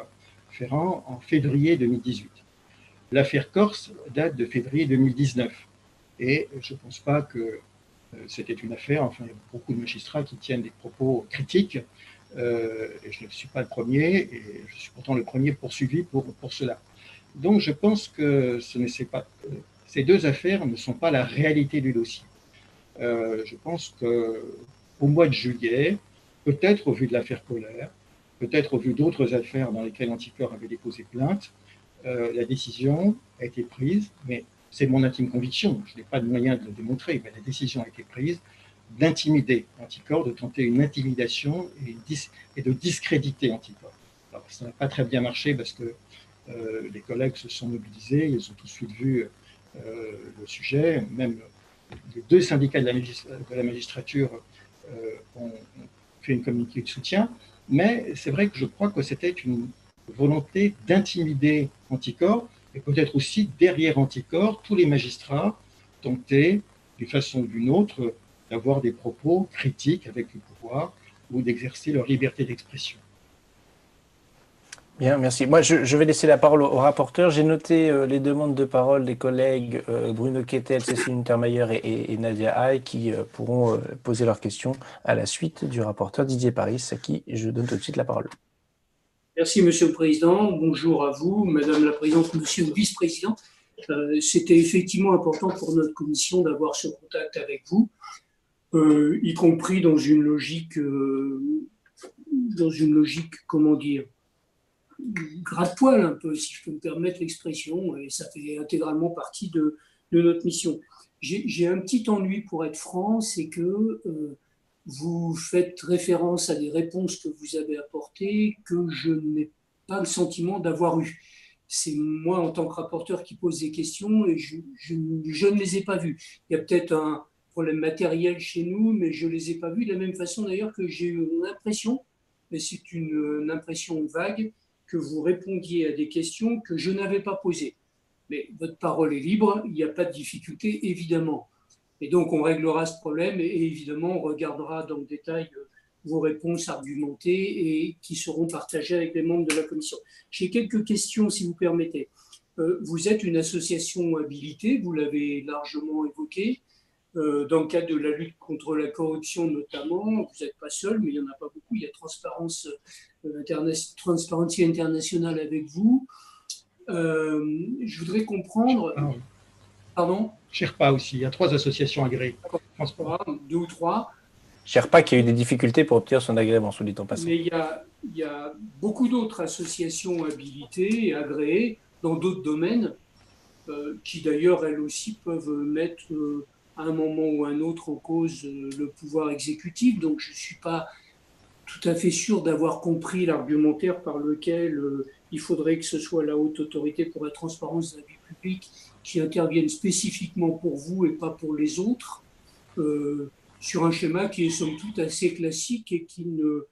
Ferrand en février 2018. L'affaire Corse date de février 2019. Et je ne pense pas que euh, c'était une affaire, enfin, il y a beaucoup de magistrats qui tiennent des propos critiques, euh, et je ne suis pas le premier, et je suis pourtant le premier poursuivi pour, pour cela. Donc je pense que euh, ces deux affaires ne sont pas la réalité du dossier. je pense qu'au mois de juillet, peut-être au vu de l'affaire Colère, peut-être au vu d'autres affaires dans lesquelles Anticor avait déposé plainte, euh, la décision a été prise, mais c'est mon intime conviction, je n'ai pas de moyen de le démontrer, mais la décision a été prise d'intimider Anticor, de tenter une intimidation et, de discréditer Anticor. Alors, ça n'a pas très bien marché parce que euh, les collègues se sont mobilisés, ils ont tout de suite vu euh, le sujet, même les deux syndicats de la, magistrature ont fait une communiqué de soutien, mais c'est vrai que je crois que c'était une volonté d'intimider Anticor, et peut-être aussi derrière Anticor, tous les magistrats tentaient, d'une façon ou d'une autre, d'avoir des propos critiques avec le pouvoir ou d'exercer leur liberté d'expression. Bien, merci. Moi, je, vais laisser la parole au, rapporteur. J'ai noté euh, les demandes de parole des collègues euh, Bruno Kettel, Cécile Untermeyer et, Nadia Hay qui euh, pourront poser leurs questions à la suite du rapporteur Didier Paris, à qui je donne tout de suite la parole. Merci, Monsieur le Président. Bonjour à vous, Madame la Présidente, Monsieur le Vice-président. Euh, c'était effectivement important pour notre commission d'avoir ce contact avec vous, euh, y compris dans une logique, euh, dans une logique, comment dire, gratte-poil un peu, si je peux me permettre l'expression, et ça fait intégralement partie de, de notre mission. J'ai un petit ennui pour être franc, c'est que vous faites référence à des réponses que vous avez apportées que je n'ai pas le sentiment d'avoir eues. C'est moi, en tant que rapporteur, qui pose des questions et je, ne les ai pas vues. Il y a peut-être un problème matériel chez nous, mais je ne les ai pas vues de la même façon d'ailleurs que j'ai eu l'impression, mais c'est une, impression vague, que vous répondiez à des questions que je n'avais pas posées. Mais votre parole est libre, il n'y a pas de difficulté, évidemment. Et donc, on réglera ce problème et, évidemment, on regardera dans le détail euh, vos réponses argumentées et qui seront partagées avec les membres de la commission. J'ai quelques questions, si vous permettez. Euh, vous êtes une association habilitée, vous l'avez largement évoqué, euh, dans le cadre de la lutte contre la corruption notamment. Vous n'êtes pas seul, mais il n'y en a pas beaucoup. Il y a Transparence, Transparency International avec vous. je voudrais comprendre. Ah Pardon? Sherpa aussi. Il y a trois associations agréées. Deux ou trois. Sherpa qui a eu des difficultés pour obtenir son agrément, sous dit en passant. Mais il y a, beaucoup d'autres associations habilitées et agréées dans d'autres domaines, euh, qui d'ailleurs, elles aussi, peuvent mettre euh, un moment ou un autre en cause euh, le pouvoir exécutif. Donc je ne suis pas tout à fait sûr d'avoir compris l'argumentaire par lequel il faudrait que ce soit la haute autorité pour la transparence de la vie publique qui interviennent spécifiquement pour vous et pas pour les autres, euh, sur un schéma qui est somme toute assez classique et qui ne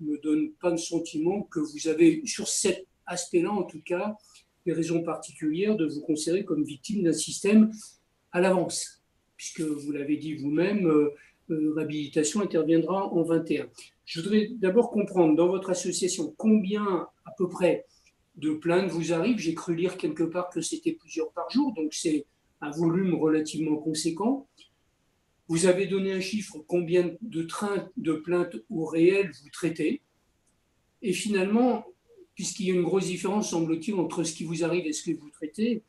me donne pas le sentiment que vous avez, sur cet aspect-là en tout cas, des raisons particulières de vous considérer comme victime d'un système à l'avance, puisque vous l'avez dit vous-même, euh, euh, réhabilitation interviendra en 21. Je voudrais d'abord comprendre dans votre association combien à peu près de plaintes vous arrivent? J'ai cru lire quelque part que c'était plusieurs par jour, donc c'est un volume relativement conséquent. Vous avez donné un chiffre, combien de trains de plaintes au réel vous traitez? Et finalement, puisqu'il y a une grosse différence, semble-t-il, entre ce qui vous arrive et ce que vous traitez,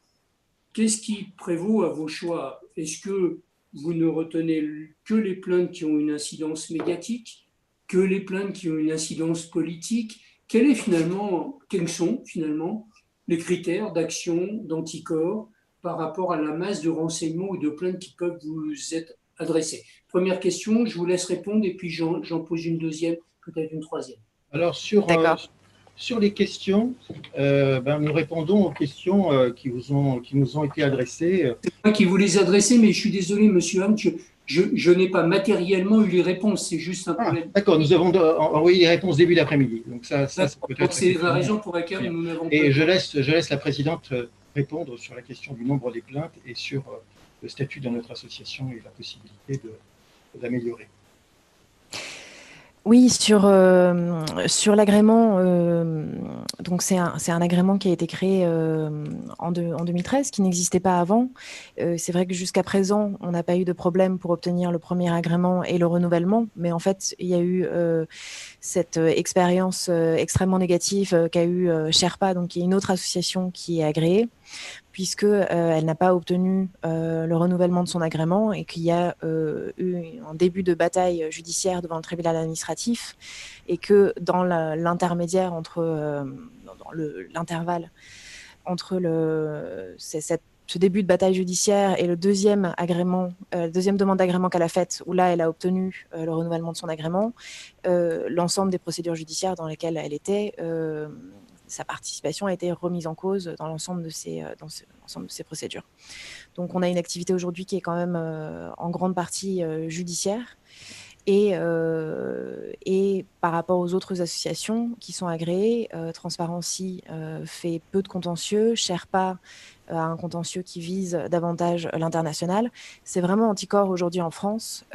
qu'est-ce qui prévaut à vos choix? Est-ce que vous ne retenez que les plaintes qui ont une incidence médiatique, que les plaintes qui ont une incidence politique? Quels, est finalement, quels sont finalement les critères d'action d'anticorps par rapport à la masse de renseignements ou de plaintes qui peuvent vous être adressées? Première question, je vous laisse répondre et puis j'en pose une deuxième, peut-être une troisième. Alors sur, euh, sur les questions, euh, ben, nous répondons aux questions euh, qui, vous ont, qui nous ont été adressées. C'est moi qui vous les adressez, mais je suis désolé, monsieur Ham, je, n'ai pas matériellement eu les réponses, c'est juste un ah, problème. D'accord, nous avons envoyé les réponses début d'après-midi. Donc, ça, ça, c'est la raison pour laquelle nous n'avons pas. Et je laisse, je laisse la présidente répondre sur la question du nombre des plaintes et sur le statut de notre association et la possibilité d'améliorer. Oui, sur, euh, l'agrément, euh, c'est un, agrément qui a été créé euh, en, en, 2013, qui n'existait pas avant. c'est vrai que jusqu'à présent, on n'a pas eu de problème pour obtenir le premier agrément et le renouvellement, mais en fait, il y a eu cette expérience extrêmement négative qu'a eu Sherpa, donc qui est une autre association qui est agréée, puisque euh, n'a pas obtenu euh, le renouvellement de son agrément et qu'il y a euh, eu un début de bataille judiciaire devant le tribunal administratif et que dans l'intermédiaire entre dans l'intervalle entre le cette, ce début de bataille judiciaire et le deuxième agrément, deuxième demande d'agrément qu'elle a faite, où là elle a obtenu le renouvellement de son agrément, l'ensemble des procédures judiciaires dans lesquelles elle était sa participation a été remise en cause dans l'ensemble de ces, euh, dans de ces procédures. Donc on a une activité aujourd'hui qui est quand même euh, en grande partie euh, judiciaire. Et, et, par rapport aux autres associations qui sont agréées, Transparency fait peu de contentieux, Sherpa a un contentieux qui vise davantage l'international. C'est vraiment Anticor aujourd'hui en France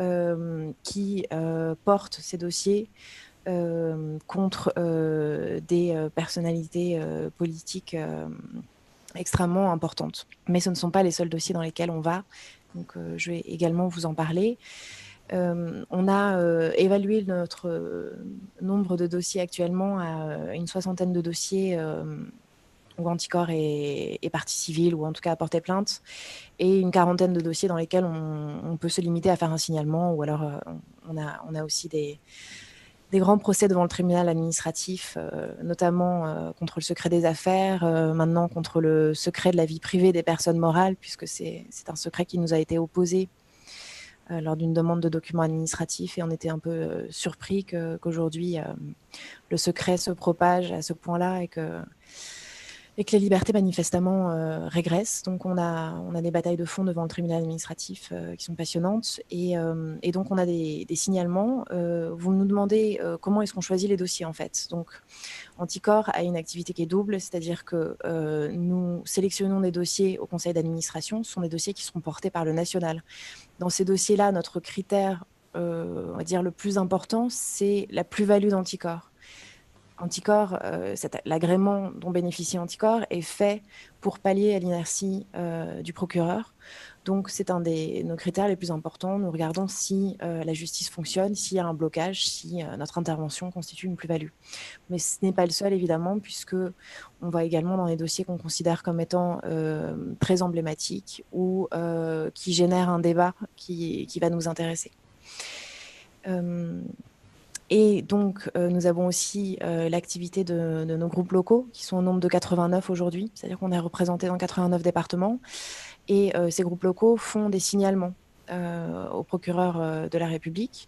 qui porte ces dossiers euh, contre euh, des euh, personnalités politiques extrêmement importantes. Mais ce ne sont pas les seuls dossiers dans lesquels on va. Donc, je vais également vous en parler. on a évalué notre nombre de dossiers actuellement à une soixantaine de dossiers où Anticor est, est, partie civile ou en tout cas a porté plainte, et une quarantaine de dossiers dans lesquels on, peut se limiter à faire un signalement, ou alors on a aussi des, des grands procès devant le tribunal administratif, euh, notamment euh, contre le secret des affaires, euh, maintenant contre le secret de la vie privée des personnes morales, puisque c'est un secret qui nous a été opposé lors d'une demande de documents administratifs. Et on était un peu surpris qu'aujourd'hui le secret se propage à ce point-là et que et que les libertés manifestement euh, régressent. Donc on a, on a des batailles de fond devant le tribunal administratif euh, qui sont passionnantes et, euh, et, donc on a des, signalements. vous nous demandez comment est-ce qu'on choisit les dossiers en fait. Donc Anticor a une activité qui est double, c'est-à-dire que nous sélectionnons des dossiers au conseil d'administration, ce sont des dossiers qui seront portés par le national. Dans ces dossiers-là, notre critère, on va dire le plus important, c'est la plus-value d'Anticor. Anticor, euh, l'agrément dont bénéficie Anticor est fait pour pallier à l'inertie euh, du procureur. Donc, c'est un des nos critères les plus importants. Nous regardons si euh, la justice fonctionne, s'il y a un blocage, si notre intervention constitue une plus-value. Mais ce n'est pas le seul, évidemment, puisque on va également dans les dossiers qu'on considère comme étant très emblématiques ou qui génèrent un débat qui va nous intéresser. Et donc, euh, nous avons aussi euh, l'activité de, nos groupes locaux, qui sont au nombre de 89 aujourd'hui, c'est-à-dire qu'on est représenté dans 89 départements. Et euh, ces groupes locaux font des signalements au procureur de la République.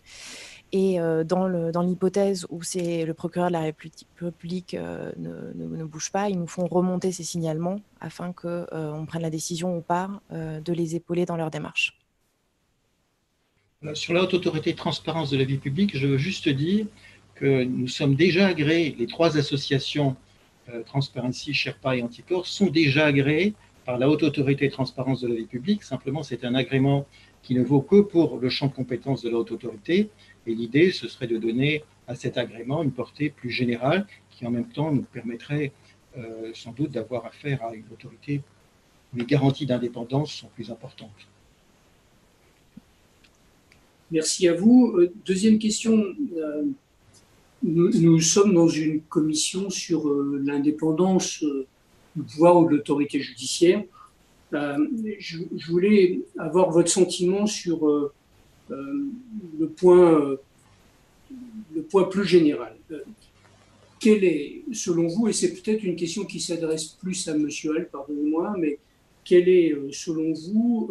Et dans l'hypothèse où le procureur de la République ne, ne, bouge pas, ils nous font remonter ces signalements afin qu'on prenne la décision ou pas de les épauler dans leur démarche. Sur la haute autorité de transparence de la vie publique, je veux juste dire que nous sommes déjà agréés, les trois associations euh, Transparency, Sherpa et Anticor sont déjà agréées par la haute autorité de transparence de la vie publique. Simplement, c'est un agrément qui ne vaut que pour le champ de compétences de la haute autorité. Et l'idée, ce serait de donner à cet agrément une portée plus générale qui, en même temps, nous permettrait euh, sans doute d'avoir affaire à une autorité où les garanties d'indépendance sont plus importantes. Merci à vous. Euh, deuxième question. Euh, nous, sommes dans une commission sur euh, l'indépendance du pouvoir ou de l'autorité judiciaire. Je, voulais avoir votre sentiment sur le point, le point plus général. Quel est, selon vous, et c'est peut-être une question qui s'adresse plus à Monsieur Hall, pardonnez-moi, mais quel est, selon vous,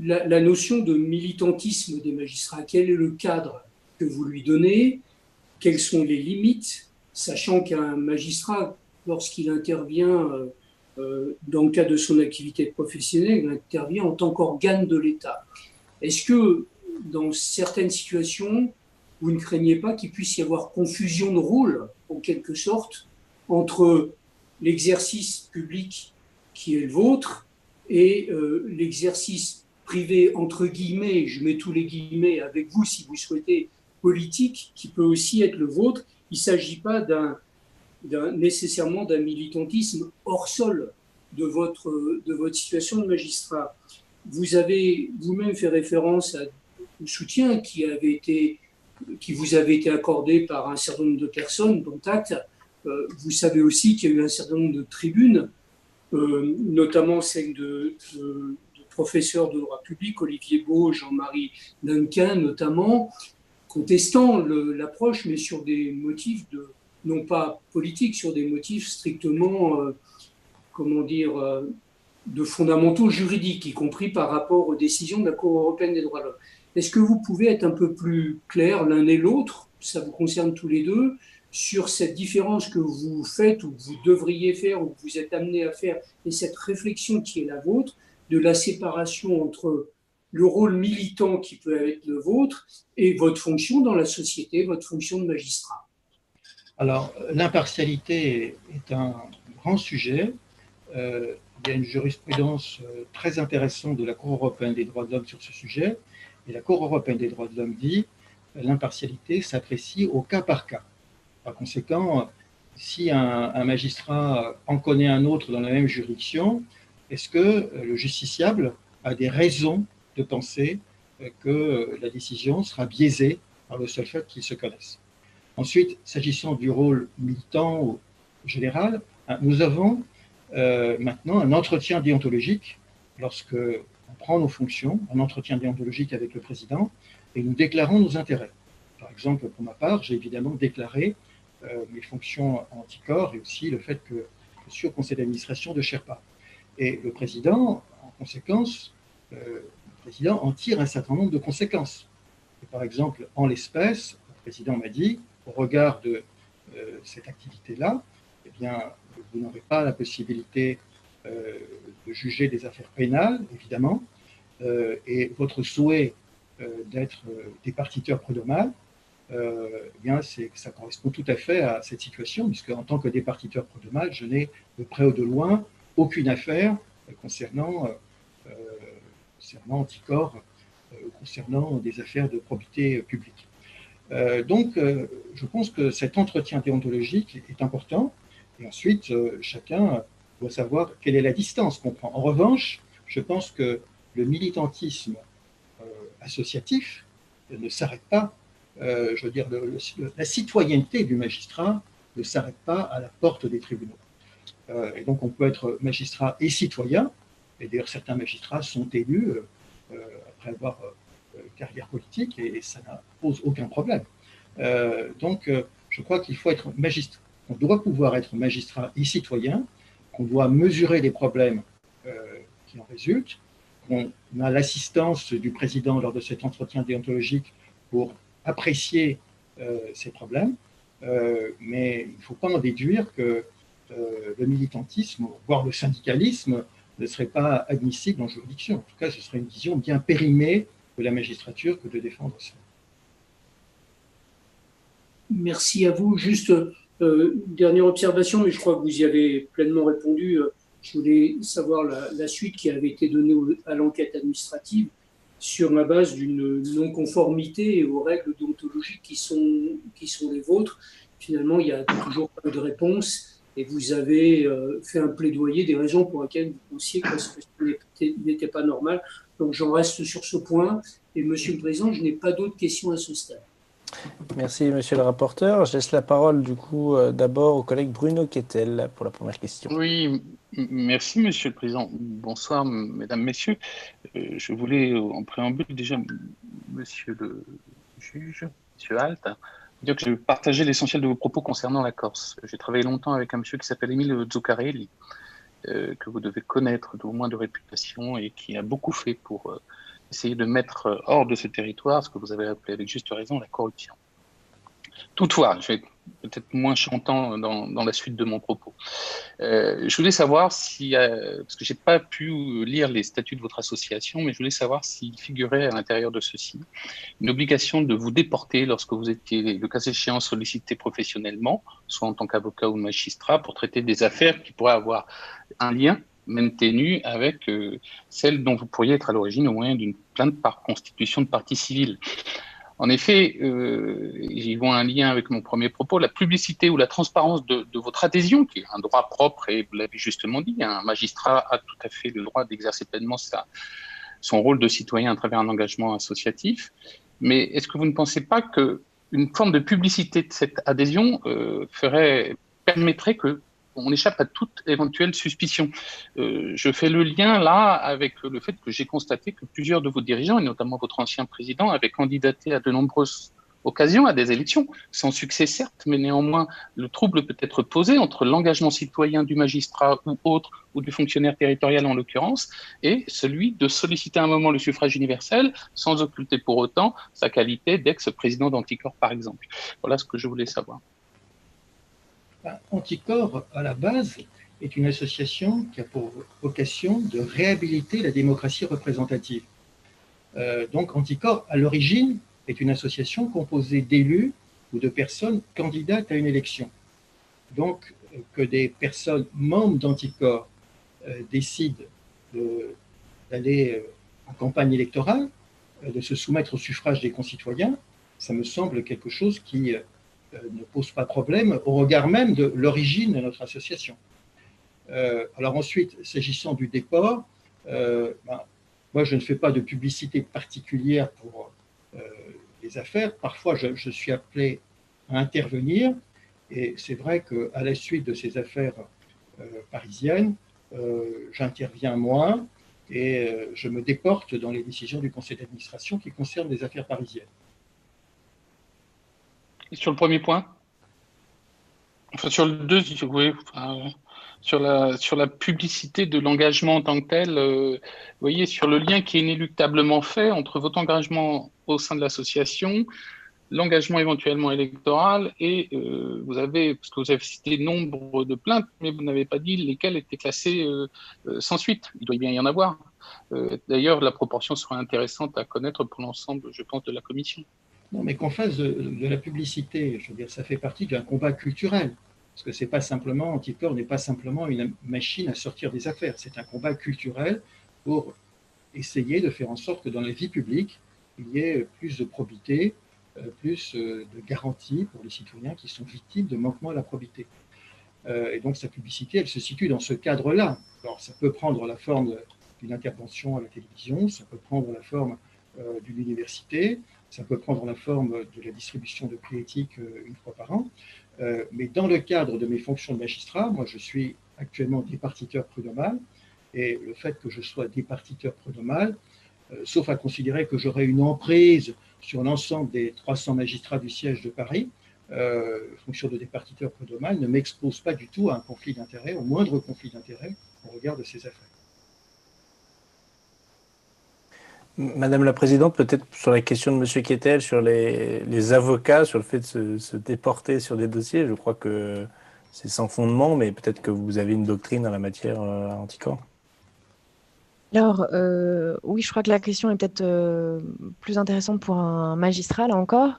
la, notion de militantisme des magistrats, quel est le cadre que vous lui donnez? Quelles sont les limites, sachant qu'un magistrat, lorsqu'il intervient dans le cadre de son activité professionnelle, il intervient en tant qu'organe de l'État. Est-ce que dans certaines situations, vous ne craignez pas qu'il puisse y avoir confusion de rôle, en quelque sorte, entre l'exercice public qui est le vôtre et euh, l'exercice privé, entre guillemets, je mets tous les guillemets avec vous si vous souhaitez, politique, qui peut aussi être le vôtre. Il ne s'agit pas d'un, nécessairement d'un militantisme hors sol de votre, de votre situation de magistrat. Vous avez vous-même fait référence à, au soutien qui avait été qui vous avait été accordé par un certain nombre de personnes, dont acte. Euh, vous savez aussi qu'il y a eu un certain nombre de tribunes, euh, notamment celle de, professeurs de droit public, Olivier Beau, Jean-Marie Duncan notamment, contestant l'approche, mais sur des motifs non pas politiques, sur des motifs strictement, euh, comment dire, de fondamentaux juridiques, y compris par rapport aux décisions de la Cour européenne des droits de l'homme. Est-ce que vous pouvez être un peu plus clair l'un et l'autre, ça vous concerne tous les deux, sur cette différence que vous faites ou que vous devriez faire ou que vous êtes amené à faire et cette réflexion qui est la vôtre de la séparation entre le rôle militant qui peut être le vôtre et votre fonction dans la société, votre fonction de magistrat Alors, l'impartialité est un grand sujet. Euh, il y a une jurisprudence euh, très intéressante de la Cour européenne des droits de l'homme sur ce sujet. Et la Cour européenne des droits de l'homme dit l'impartialité s'apprécie au cas par cas. Par conséquent, si un, magistrat en connaît un autre dans la même juridiction, est-ce que le justiciable a des raisons de penser que la décision sera biaisée par le seul fait qu'ils se connaissent Ensuite, s'agissant du rôle militant ou général, nous avons euh, maintenant un entretien déontologique lorsque on prend nos fonctions, un entretien déontologique avec le président, et nous déclarons nos intérêts. Par exemple, pour ma part, j'ai évidemment déclaré euh, mes fonctions anticorps et aussi le fait que je suis au conseil d'administration de Sherpa. Et le président, en conséquence, euh, le président en tire un certain nombre de conséquences. par exemple, en l'espèce, le président m'a dit, au regard de euh, cette activité-là, eh bien, vous n'aurez pas la possibilité euh, de juger des affaires pénales, évidemment, euh, et votre souhait euh, d'être départiteur prud'homal, eh bien, ça correspond tout à fait à cette situation, puisque en tant que départiteur prud'homal, je n'ai de près ou de loin aucune affaire concernant, concernant anticorps, concernant des affaires de probité publique. donc, je pense que cet entretien déontologique est important. Et ensuite, chacun doit savoir quelle est la distance qu'on prend. En revanche, je pense que le militantisme euh, associatif ne s'arrête pas, euh, je veux dire, la citoyenneté du magistrat ne s'arrête pas à la porte des tribunaux. Euh, et donc on peut être magistrat et citoyen, et d'ailleurs certains magistrats sont élus après avoir carrière politique, et, ça ne pose aucun problème. donc je crois qu'il faut être magistrat, on doit pouvoir être magistrat et citoyen, qu'on doit mesurer les problèmes euh, qui en résultent, qu'on a l'assistance du président lors de cet entretien déontologique pour apprécier euh, ces problèmes, euh, mais il ne faut pas en déduire que le militantisme, voire le syndicalisme, ne serait pas admissible en juridiction. En tout cas, ce serait une vision bien périmée de la magistrature que de défendre ça. Merci à vous. Juste euh, dernière observation, mais je crois que vous y avez pleinement répondu. Euh, je voulais savoir la, suite qui avait été donnée à l'enquête administrative sur la base d'une non-conformité aux règles déontologiques qui sont, qui sont les vôtres. Finalement, il n'y a toujours pas de réponse et vous avez euh, fait un plaidoyer des raisons pour lesquelles vous pensiez que ce n'était pas normal. Donc j'en reste sur ce point. Et Monsieur le Président, je n'ai pas d'autres questions à ce stade. Merci, monsieur le rapporteur. Je laisse la parole, du coup, euh, d'abord au collègue Bruno Kettel pour la première question. Oui, merci, monsieur le président. Bonsoir, mesdames, messieurs. Euh, je voulais, en préambule, déjà, monsieur le juge, monsieur Alt, dire que je partageais l'essentiel de vos propos concernant la Corse. J'ai travaillé longtemps avec un monsieur qui s'appelle Émile Zuccarelli, euh, que vous devez connaître, au moins de réputation, et qui a beaucoup fait pour essayer de mettre hors de ce territoire ce que vous avez appelé avec juste raison la corruption. Toutefois, je vais peut-être moins chantant dans, la suite de mon propos. Euh, je voulais savoir si, parce que j'ai pas pu lire les statuts de votre association, mais je voulais savoir s'il figurait à l'intérieur de ceci une obligation de vous déporter lorsque vous étiez, le cas échéant, sollicité professionnellement, soit en tant qu'avocat ou magistrat, pour traiter des affaires qui pourraient avoir un lien même ténue avec euh, celle dont vous pourriez être à l'origine au moyen d'une plainte par constitution de partie civile. En effet, euh, j'y vois un lien avec mon premier propos, la publicité ou la transparence de, votre adhésion, qui est un droit propre, et vous l'avez justement dit, un magistrat a tout à fait le droit d'exercer pleinement sa, son rôle de citoyen à travers un engagement associatif. Mais est-ce que vous ne pensez pas qu'une forme de publicité de cette adhésion euh, ferait, permettrait que on échappe à toute éventuelle suspicion. Euh, je fais le lien là avec le fait que j'ai constaté que plusieurs de vos dirigeants, et notamment votre ancien président, avaient candidaté à de nombreuses occasions à des élections, sans succès certes, mais néanmoins le trouble peut être posé entre l'engagement citoyen du magistrat ou autre, ou du fonctionnaire territorial en l'occurrence, et celui de solliciter à un moment le suffrage universel sans occulter pour autant sa qualité d'ex-président d'Anticor par exemple. Voilà ce que je voulais savoir. Anticorps, à la base, est une association qui a pour vocation de réhabiliter la démocratie représentative. Euh, donc Anticorps, à l'origine, est une association composée d'élus ou de personnes candidates à une élection. Donc, euh, que des personnes membres d'Anticorps euh, décident d'aller en campagne électorale, de se soumettre au suffrage des concitoyens, ça me semble quelque chose qui ne pose pas problème au regard même de l'origine de notre association. Euh, alors ensuite, s'agissant du déport, euh, ben, moi je ne fais pas de publicité particulière pour les affaires. Parfois, je, suis appelé à intervenir et c'est vrai qu'à la suite de ces affaires parisiennes, j'interviens moins et je me déporte dans les décisions du conseil d'administration qui concernent les affaires parisiennes sur le premier point Enfin, sur le deux, oui, sur, la, sur la publicité de l'engagement en tant que tel, euh, vous voyez, sur le lien qui est inéluctablement fait entre votre engagement au sein de l'association, l'engagement éventuellement électoral, et euh, vous avez, parce que vous avez cité nombre de plaintes, mais vous n'avez pas dit lesquelles étaient classées euh, sans suite. Il doit bien y en avoir. D'ailleurs, la proportion sera intéressante à connaître pour l'ensemble, je pense, de la commission. Non, mais qu'on fasse de, la publicité, je veux dire, ça fait partie d'un combat culturel. Parce que c'est pas simplement, Anticorps n'est pas simplement une machine à sortir des affaires. C'est un combat culturel pour essayer de faire en sorte que dans la vie publique, il y ait plus de probité, euh, plus euh, de garanties pour les citoyens qui sont victimes de manquements à la probité. Euh, et donc sa publicité, elle se situe dans ce cadre-là. Alors ça peut prendre la forme d'une intervention à la télévision, ça peut prendre la forme d'une université, ça peut prendre la forme de la distribution de prix euh, une fois par an. Euh, mais dans le cadre de mes fonctions de magistrat, moi je suis actuellement départiteur prud'homal, et le fait que je sois départiteur prud'homal, euh, sauf à considérer que j'aurai une emprise sur l'ensemble des 300 magistrats du siège de Paris, fonction de départiteur prud'homal, ne m'expose pas du tout à un conflit d'intérêts, au moindre conflit d'intérêts au regard de ces affaires. Madame la Présidente, peut-être sur la question de M. Kettel, sur les, avocats, sur le fait de se, déporter sur des dossiers, je crois que c'est sans fondement, mais peut-être que vous avez une doctrine en la matière euh, anticorps. Alors, euh, oui, je crois que la question est peut-être euh, plus intéressante pour un magistrat, là encore.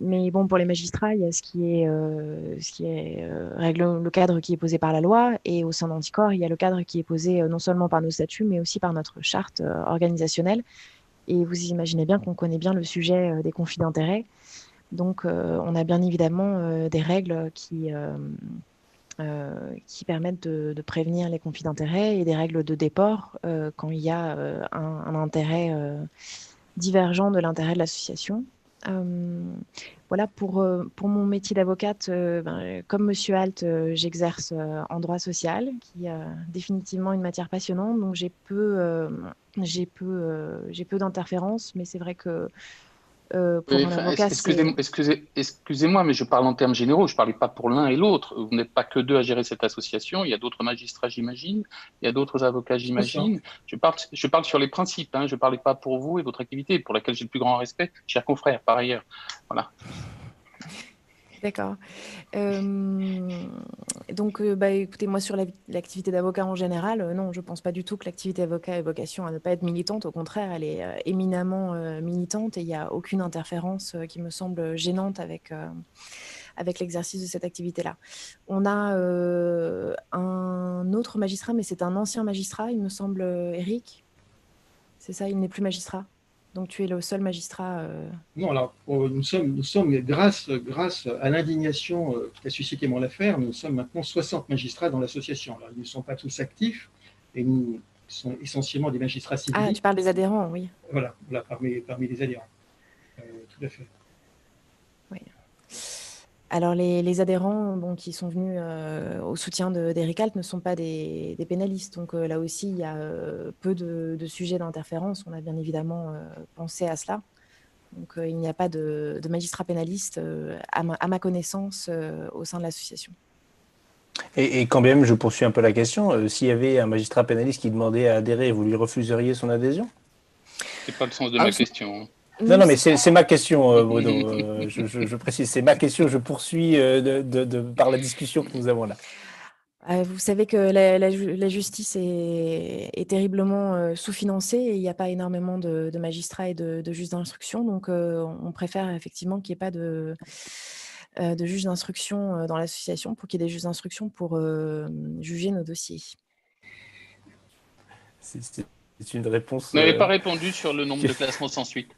Mais bon, pour les magistrats, il y a ce qui est, ce qui est règle, le cadre qui est posé par la loi, et au sein d'Anticorps, il y a le cadre qui est posé non seulement par nos statuts, mais aussi par notre charte organisationnelle, et vous imaginez bien qu'on connaît bien le sujet euh, des conflits d'intérêts. Donc, euh, on a bien évidemment euh, des règles qui, qui permettent de, prévenir les conflits d'intérêts et des règles de déport quand il y a un, intérêt divergent de l'intérêt de l'association. Voilà, pour, pour mon métier d'avocate, ben, comme Monsieur Alt, j'exerce en droit social, qui est définitivement une matière passionnante, donc j'ai peu j'ai peu, euh, j'ai peu d'interférences, mais c'est vrai que euh, pour excusez-moi, mais je parle en termes généraux. Je ne parlais pas pour l'un et l'autre. Vous n'êtes pas que deux à gérer cette association. Il y a d'autres magistrats, j'imagine. Il y a d'autres avocats, j'imagine. Je parle, je parle sur les principes. Hein. Je ne parlais pas pour vous et votre activité, pour laquelle j'ai le plus grand respect, chers confrères, par ailleurs. Voilà. D'accord. donc, bah, écoutez, moi, sur l'activité d'avocat en général, non, je ne pense pas du tout que l'activité d'avocat ait vocation à ne pas être militante. Au contraire, elle est éminemment militante et il n'y a aucune interférence qui me semble gênante avec, avec l'exercice de cette activité-là. On a un autre magistrat, mais c'est un ancien magistrat, il me semble, Eric? C'est ça, il n'est plus magistrat? Donc tu es le seul magistrat. Euh, non, alors nous sommes, nous sommes grâce, grâce à l'indignation euh, qui a suscité mon affaire, nous sommes maintenant 60 magistrats dans l'association. Ils ne sont pas tous actifs et nous sommes essentiellement des magistrats civils. Ah, tu parles des adhérents, oui. Voilà, parmi, parmi les adhérents. Euh, tout à fait. Alors, les, adhérents qui sont venus euh, au soutien d'Eric Alt ne sont pas des, pénalistes. Donc, euh, là aussi, il y a euh, peu de, sujets d'interférence. On a bien évidemment pensé à cela. Donc, il n'y a pas de, magistrat pénaliste, à ma, connaissance, au sein de l'association. Et, quand même, je poursuis un peu la question, s'il y avait un magistrat pénaliste qui demandait à adhérer, vous lui refuseriez son adhésion? C'est pas le sens de ma question. Non, non, mais c'est ma question, euh, *laughs* Bruno. Euh, je, précise, c'est ma question. Je poursuis euh, de, par la discussion que nous avons là. Vous savez que la, justice est, terriblement sous-financée et il n'y a pas énormément de, magistrats et de, juges d'instruction. Donc, on préfère effectivement qu'il n'y ait pas de, de juges d'instruction dans l'association pour qu'il y ait des juges d'instruction pour juger nos dossiers. C'est une réponse. Vous n'avez pas répondu sur le nombre de *laughs* classements sans suite.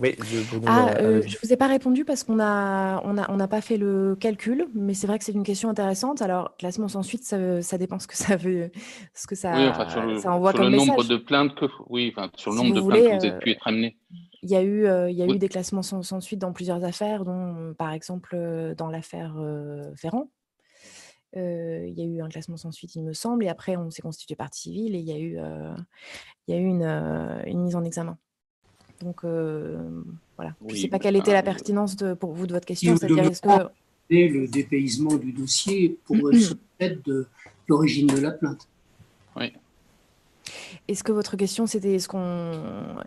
Oui, je, ah, euh, je vous ai pas répondu parce qu'on a on a on n'a pas fait le calcul, mais c'est vrai que c'est une question intéressante. Alors classement sans suite, ça, ça, dépend ce que ça veut, ce que ça, oui, sur le, ça envoie sur le nombre de plaintes que oui, enfin, sur le nombre de plaintes que vous avez pu être amené. Il y a eu euh, il y a eu des classements sans, sans, suite dans plusieurs affaires, dont par exemple dans l'affaire Ferrand. il y a eu un classement sans suite, il me semble, et après on s'est constitué partie civile et il y a eu, il y a eu une, une mise en examen. Donc euh, voilà. je ne sais pas quelle était la pertinence de, pour vous de votre question. C'est-à-dire est-ce que le dépaysement du dossier pour se *clears throat* de l'origine de la plainte. Oui. Est-ce que votre question c'était est-ce qu'on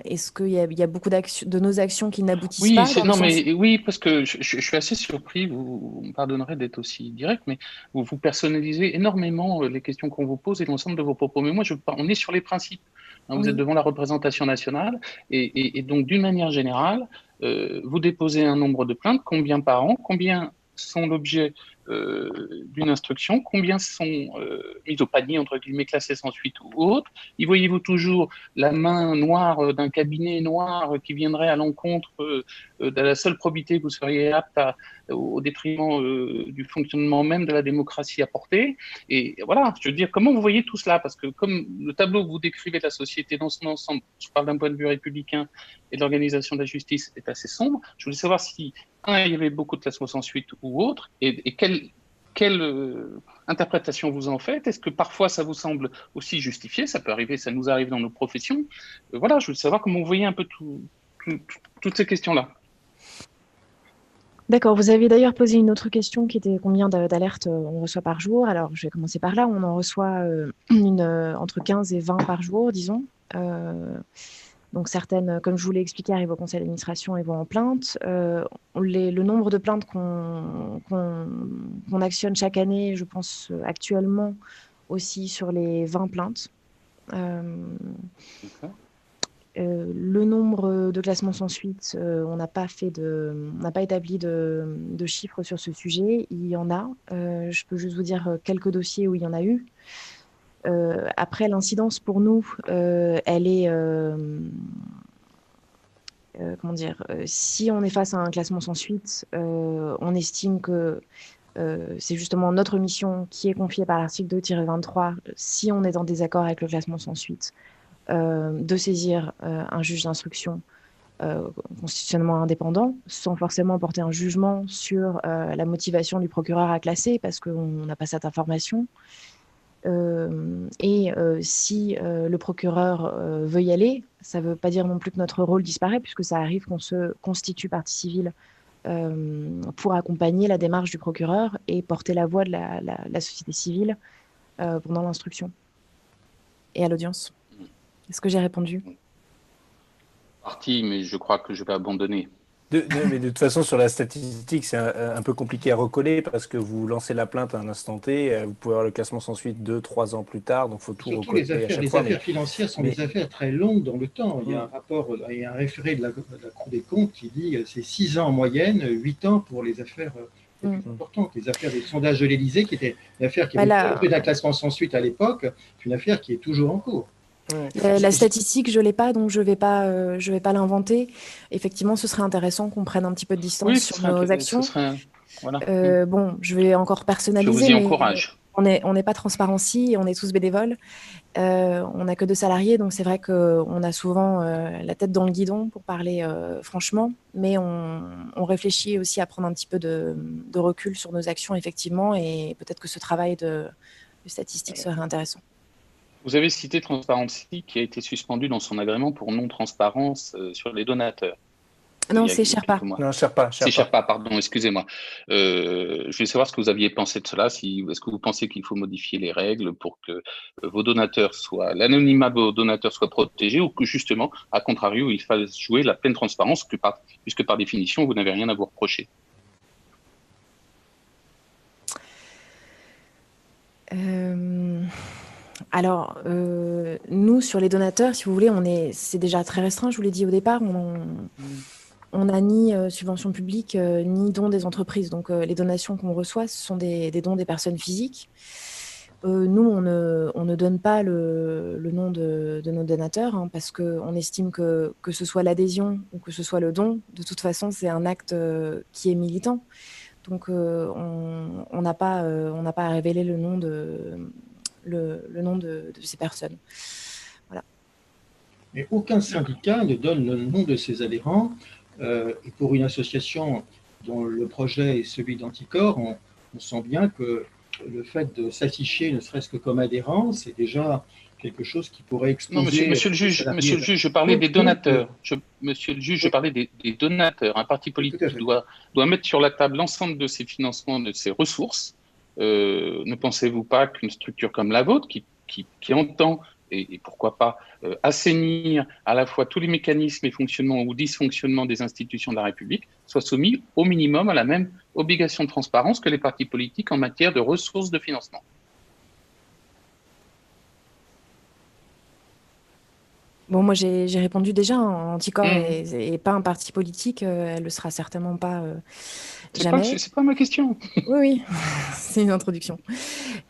est-ce qu'il y, y, a beaucoup d'actions de nos actions qui n'aboutissent pas non mais oui parce que je, je, suis assez surpris vous, me pardonnerez d'être aussi direct mais vous vous personnalisez énormément euh, les questions qu'on vous pose et l'ensemble de vos propos mais moi je on est sur les principes Hein, vous êtes devant la représentation nationale et, donc d'une manière générale, euh, vous déposez un nombre de plaintes, combien par an, combien sont l'objet euh, d'une instruction, combien sont euh, mis au panier, entre guillemets, classés sans suite ou autre. Y voyez-vous toujours la main noire d'un cabinet noir qui viendrait à l'encontre de la seule probité que vous seriez apte à, au détriment du fonctionnement même de la démocratie à porter. Et voilà, je veux dire, comment vous voyez tout cela? Parce que comme le tableau que vous décrivez de la société dans son ensemble, je parle d'un point de vue républicain et de l'organisation de la justice, est assez sombre, je voulais savoir si un, il y avait beaucoup de classements sans suite ou autre, et, quelle, quelle euh, interprétation vous en faites? Est-ce que parfois ça vous semble aussi justifié? Ça peut arriver, ça nous arrive dans nos professions. Euh, voilà, je veux savoir comment vous voyez un peu toutes ces questions-là. D'accord, vous avez d'ailleurs posé une autre question qui était combien d'alertes euh, on reçoit par jour? Alors, je vais commencer par là. On en reçoit *clears throat* une, entre 15 et 20 par jour, disons. Donc certaines, comme je vous l'ai expliqué, arrivent au conseil d'administration et vont en plainte. Euh, le nombre de plaintes qu'on actionne chaque année, je pense actuellement aussi sur les 20 plaintes. Euh, euh, le nombre de classements sans suite, on n'a pas fait de, on n'a pas établi de, chiffres sur ce sujet. Il y en a. je peux juste vous dire quelques dossiers où il y en a eu. Euh, après, l'incidence pour nous, euh, elle est. Euh, comment dire Si on est face à un classement sans suite, on estime que c'est justement notre mission qui est confiée par l'article 2-23, si on est en désaccord avec le classement sans suite, de saisir un juge d'instruction constitutionnellement indépendant, sans forcément porter un jugement sur la motivation du procureur à classer, parce qu'on n'a pas cette information. Euh, et euh, si euh, le procureur veut y aller, ça ne veut pas dire non plus que notre rôle disparaît, puisque ça arrive qu'on se constitue partie civile pour accompagner la démarche du procureur et porter la voix de la, société civile pendant l'instruction et à l'audience. Est-ce que j'ai répondu? Partie, mais je crois que je vais abandonner. De, mais de toute façon, sur la statistique, c'est un, peu compliqué à recoller parce que vous lancez la plainte à un instant T, euh, vous pouvez avoir le classement sans suite deux, trois ans plus tard, donc il faut tout recoller. Les affaires, les affaires financières sont des affaires très longues dans le temps. Il y a un rapport, il y a un référé de la, Cour des comptes qui dit que c'est six ans en moyenne, huit ans pour les affaires les plus mm. importantes. Les affaires des sondages de l'Élysée, qui était une affaire qui avait fait d'un classement sans suite à l'époque, c'est une affaire qui est toujours en cours. Euh, la statistique, je ne l'ai pas, donc je ne vais pas, euh, je vais pas l'inventer. Effectivement, ce serait intéressant qu'on prenne un petit peu de distance sur nos actions. Euh, bon, je vais encore personnaliser. Je vous y encourage. On n'est on pas transparency, on est tous bénévoles. on n'a que deux salariés, donc c'est vrai qu'on a souvent la tête dans le guidon, pour parler franchement. Mais on, réfléchit aussi à prendre un petit peu de, recul sur nos actions, effectivement, et peut-être que ce travail de, de statistique serait intéressant. Vous avez cité Transparency qui a été suspendu dans son agrément pour non-transparence euh, sur les donateurs. Non, c'est Sherpa. Non, Sherpa. C'est Sherpa, pardon, excusez-moi. Euh, je voulais savoir ce que vous aviez pensé de cela. Si, Est-ce que vous pensez qu'il faut modifier les règles pour que euh, vos donateurs soient, l'anonymat de vos donateurs soit protégé ou que justement, à contrario, il faille jouer la pleine transparence, puisque par définition, vous n'avez rien à vous reprocher? Euh alors, euh, nous, sur les donateurs, si vous voulez, on est, c'est déjà très restreint, je vous l'ai dit au départ. On n'a ni euh, subvention publique, euh, ni dons des entreprises. Donc, les donations qu'on reçoit, ce sont des, dons des personnes physiques. nous, on ne, donne pas le, nom de, nos donateurs hein, parce qu'on estime que, que ce soit l'adhésion ou que ce soit le don, de toute façon, c'est un acte qui est militant. Donc, on n'a pas, on pas à révéler le nom de, le, nom de, ces personnes. Voilà. Mais aucun syndicat ne donne le nom de ses adhérents. Euh, et pour une association dont le projet est celui d'Anticor, on, sent bien que le fait de s'afficher, ne serait-ce que comme adhérent, c'est déjà quelque chose qui pourrait exposer. Non, monsieur, monsieur, le juge, monsieur le juge, je parlais des donateurs. Je, monsieur le juge, je parlais des, donateurs. Un parti politique doit, doit mettre sur la table l'ensemble de ses financements, de ses ressources, euh, ne pensez-vous pas qu'une structure comme la vôtre, qui, entend et, pourquoi pas euh, assainir à la fois tous les mécanismes et fonctionnements ou dysfonctionnements des institutions de la République, soit soumise au minimum à la même obligation de transparence que les partis politiques en matière de ressources de financement? Bon, moi, j'ai répondu déjà, hein, Anticor mmh. et, pas un parti politique, euh, elle ne le sera certainement pas euh, jamais. C'est pas ma question. *laughs* Oui, oui, *laughs* c'est une introduction.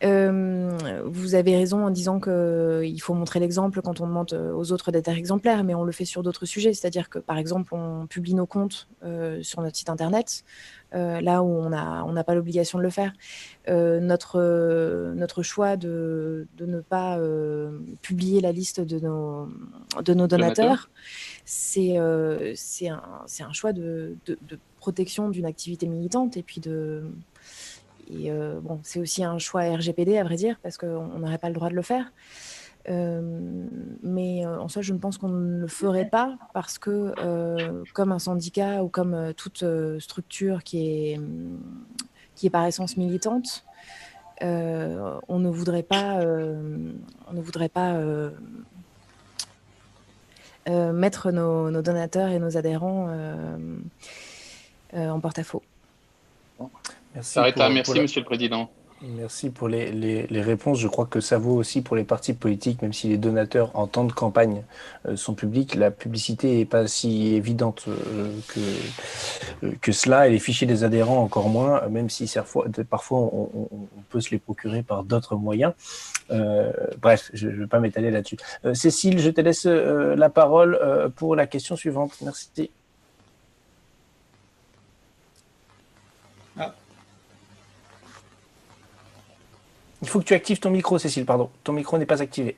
Euh, vous avez raison en disant qu'il faut montrer l'exemple quand on demande aux autres d'être exemplaires, mais on le fait sur d'autres sujets. C'est-à-dire que, par exemple, on publie nos comptes sur notre site Internet. Euh, là où on n'a on pas l'obligation de le faire. Euh, notre, notre choix de, de ne pas euh, publier la liste de nos, de nos donateurs, c'est c'est un, un, choix de, de, protection d'une activité militante et puis de... Et bon, c'est aussi un choix RGPD, à vrai dire, parce qu'on n'aurait pas le droit de le faire. Euh, mais euh, en soi, je ne pense qu'on ne le ferait pas parce que, euh, comme un syndicat ou comme toute structure qui est, qui est par essence militante, on ne voudrait pas, on ne voudrait pas mettre nos, nos, donateurs et nos adhérents en porte-à-faux. Merci, merci Monsieur le Président. Merci pour les, réponses. Je crois que ça vaut aussi pour les partis politiques, même si les donateurs en temps de campagne euh, sont publics. La publicité n'est pas si évidente euh, que, euh, que cela, et les fichiers des adhérents encore moins, même si parfois on, peut se les procurer par d'autres moyens. bref, je ne vais pas m'étaler là-dessus. Cécile, je te laisse la parole pour la question suivante. Merci. Il faut que tu actives ton micro, Cécile, pardon. Ton micro n'est pas activé.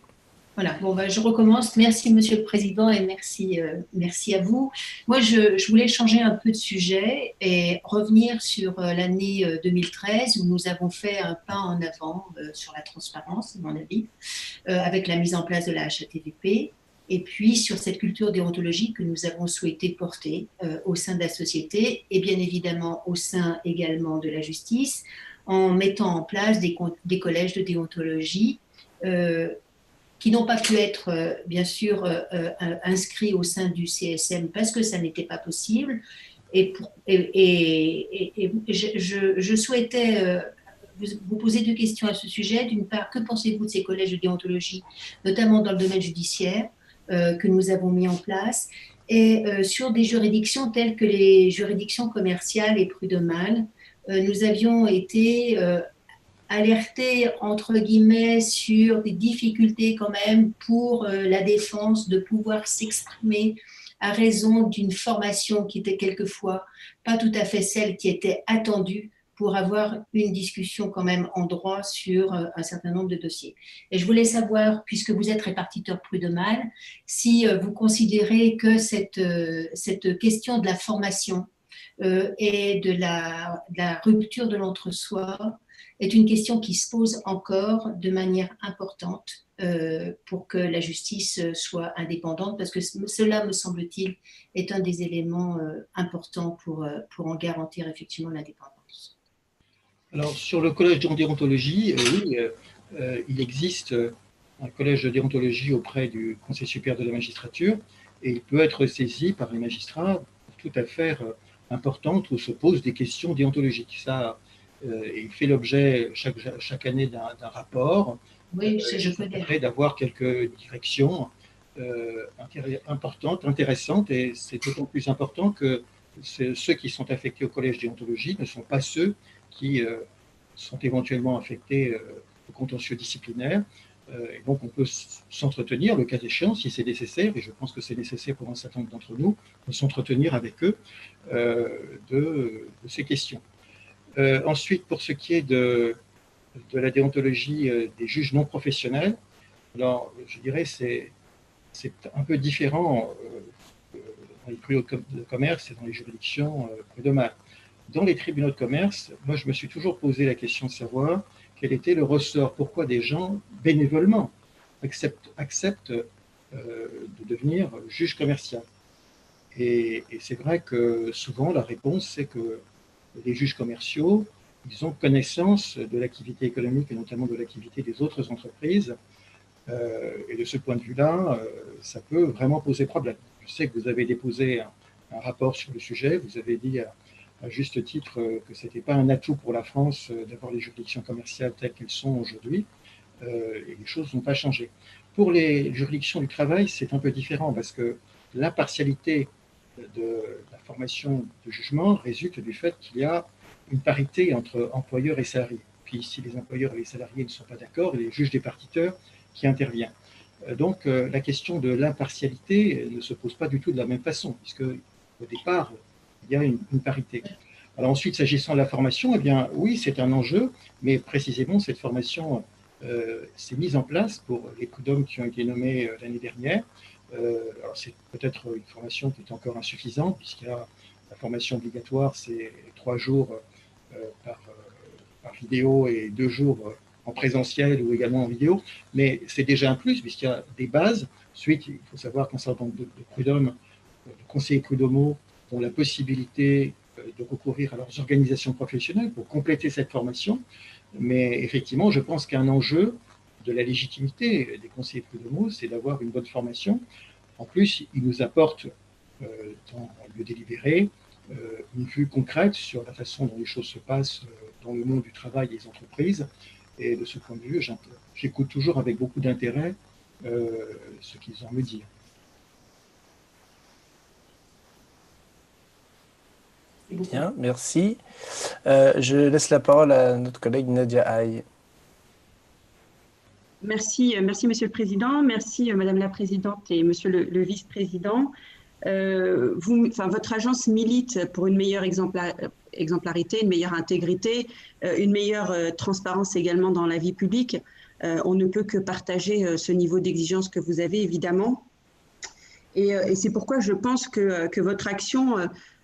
Voilà, bon, ben, je recommence. Merci, Monsieur le Président, et merci, euh, merci à vous. Moi, je, voulais changer un peu de sujet et revenir sur euh, l'année 2013 euh, où nous avons fait un pas en avant sur la transparence, à mon avis, avec la mise en place de la HATVP, et puis sur cette culture déontologique que nous avons souhaité porter au sein de la société et bien évidemment au sein également de la justice en mettant en place des, collèges de déontologie euh, qui n'ont pas pu être, euh, bien sûr, euh, inscrits au sein du CSM parce que ça n'était pas possible. Et, je, souhaitais vous, poser deux questions à ce sujet. D'une part, que pensez-vous de ces collèges de déontologie, notamment dans le domaine judiciaire, que nous avons mis en place? Et sur des juridictions telles que les juridictions commerciales et prud'homales, nous avions été alerter entre guillemets sur des difficultés quand même pour euh, la défense de pouvoir s'exprimer à raison d'une formation qui était quelquefois pas tout à fait celle qui était attendue pour avoir une discussion quand même en droit sur euh, un certain nombre de dossiers. Et je voulais savoir, puisque vous êtes répartiteur prud'homal, si euh, vous considérez que cette, cette question de la formation et de la, rupture de l'entre-soi est une question qui se pose encore de manière importante euh, pour que la justice soit indépendante, parce que cela, me semble-t-il, est un des éléments euh, importants pour, euh, pour en garantir effectivement l'indépendance. Alors, sur le collège de déontologie, oui, il existe un collège de déontologie auprès du Conseil supérieur de la magistrature, et il peut être saisi par les magistrats pour toute affaire importante où se posent des questions déontologiques. Ça, euh, il fait l'objet chaque, chaque année d'un rapport. Oui, euh, je connais. d'avoir quelques directions euh, importantes, intéressantes, et c'est d'autant plus important que ceux qui sont affectés au collège déontologie ne sont pas ceux qui sont éventuellement affectés au contentieux disciplinaire. Et donc, on peut s'entretenir, le cas échéant, si c'est nécessaire, et je pense que c'est nécessaire pour un certain nombre d'entre nous, de s'entretenir avec eux de, ces questions. Euh, ensuite, pour ce qui est de, la déontologie euh, des juges non professionnels, alors je dirais c'est c'est un peu différent euh, dans les tribunaux de commerce et dans les juridictions prud'homales. Dans les tribunaux de commerce, moi je me suis toujours posé la question de savoir quel était le ressort, pourquoi des gens bénévolement acceptent, acceptent de devenir juge commercial. Et, c'est vrai que souvent la réponse c'est que les juges commerciaux, ils ont connaissance de l'activité économique et notamment de l'activité des autres entreprises. Euh, et de ce point de vue-là, euh, ça peut vraiment poser problème. Je sais que vous avez déposé un, rapport sur le sujet. Vous avez dit juste titre euh, que ce n'était pas un atout pour la France d'avoir les juridictions commerciales telles qu'elles sont aujourd'hui. et les choses n'ont pas changé. Pour les juridictions du travail, c'est un peu différent parce que l'impartialité de la formation de jugement résulte du fait qu'il y a une parité entre employeurs et salariés. Puis si les employeurs et les salariés ne sont pas d'accord, il y a les juges départiteurs qui intervient. Euh, donc euh, la question de l'impartialité ne se pose pas du tout de la même façon, puisque au départ, il y a une, parité. Alors ensuite, s'agissant de la formation, eh bien oui, c'est un enjeu, mais précisément cette formation euh, s'est mise en place pour les prud'hommes qui ont été nommés l'année dernière. Euh, alors c'est peut-être une formation qui est encore insuffisante, puisqu'il y a la formation obligatoire, c'est trois jours euh, par, euh, vidéo et deux jours en présentiel ou également en vidéo, mais c'est déjà un plus, puisqu'il y a des bases. Ensuite, il faut savoir certain nombre de, de prud'hommes, de conseillers prud'homaux, ont la possibilité de recourir à leurs organisations professionnelles pour compléter cette formation. Mais effectivement, je pense qu'un enjeu, de la légitimité des conseillers prud'homaux, c'est d'avoir une bonne formation. En plus, ils nous apportent, euh, dans le lieu délibéré, euh, une vue concrète sur la façon dont les choses se passent euh, dans le monde du travail et des entreprises. Et de ce point de vue, j'écoute toujours avec beaucoup d'intérêt ce qu'ils ont à me dire. Bien, merci. je laisse la parole à notre collègue Nadia Aye. Merci, euh, merci Monsieur le Président, merci euh, Madame la Présidente et Monsieur le, Vice-président. Euh, votre agence milite pour une meilleure exemplarité, une meilleure intégrité, une meilleure transparence également dans la vie publique. on ne peut que partager ce niveau d'exigence que vous avez, évidemment. Et, c'est pourquoi je pense que, que votre action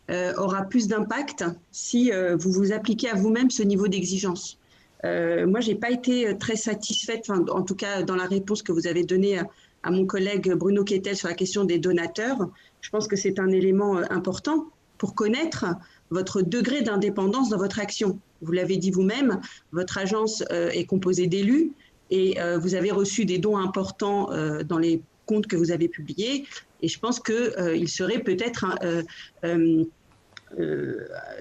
aura plus d'impact si vous vous appliquez à vous-même ce niveau d'exigence. Euh, moi, je n'ai pas été euh, très satisfaite, en tout cas dans la réponse que vous avez donnée à, mon collègue Bruno Quetel sur la question des donateurs. Je pense que c'est un élément euh, important pour connaître votre degré d'indépendance dans votre action. Vous l'avez dit vous-même, votre agence est composée d'élus et vous avez reçu des dons importants dans les comptes que vous avez publiés. Et je pense qu'il serait peut-être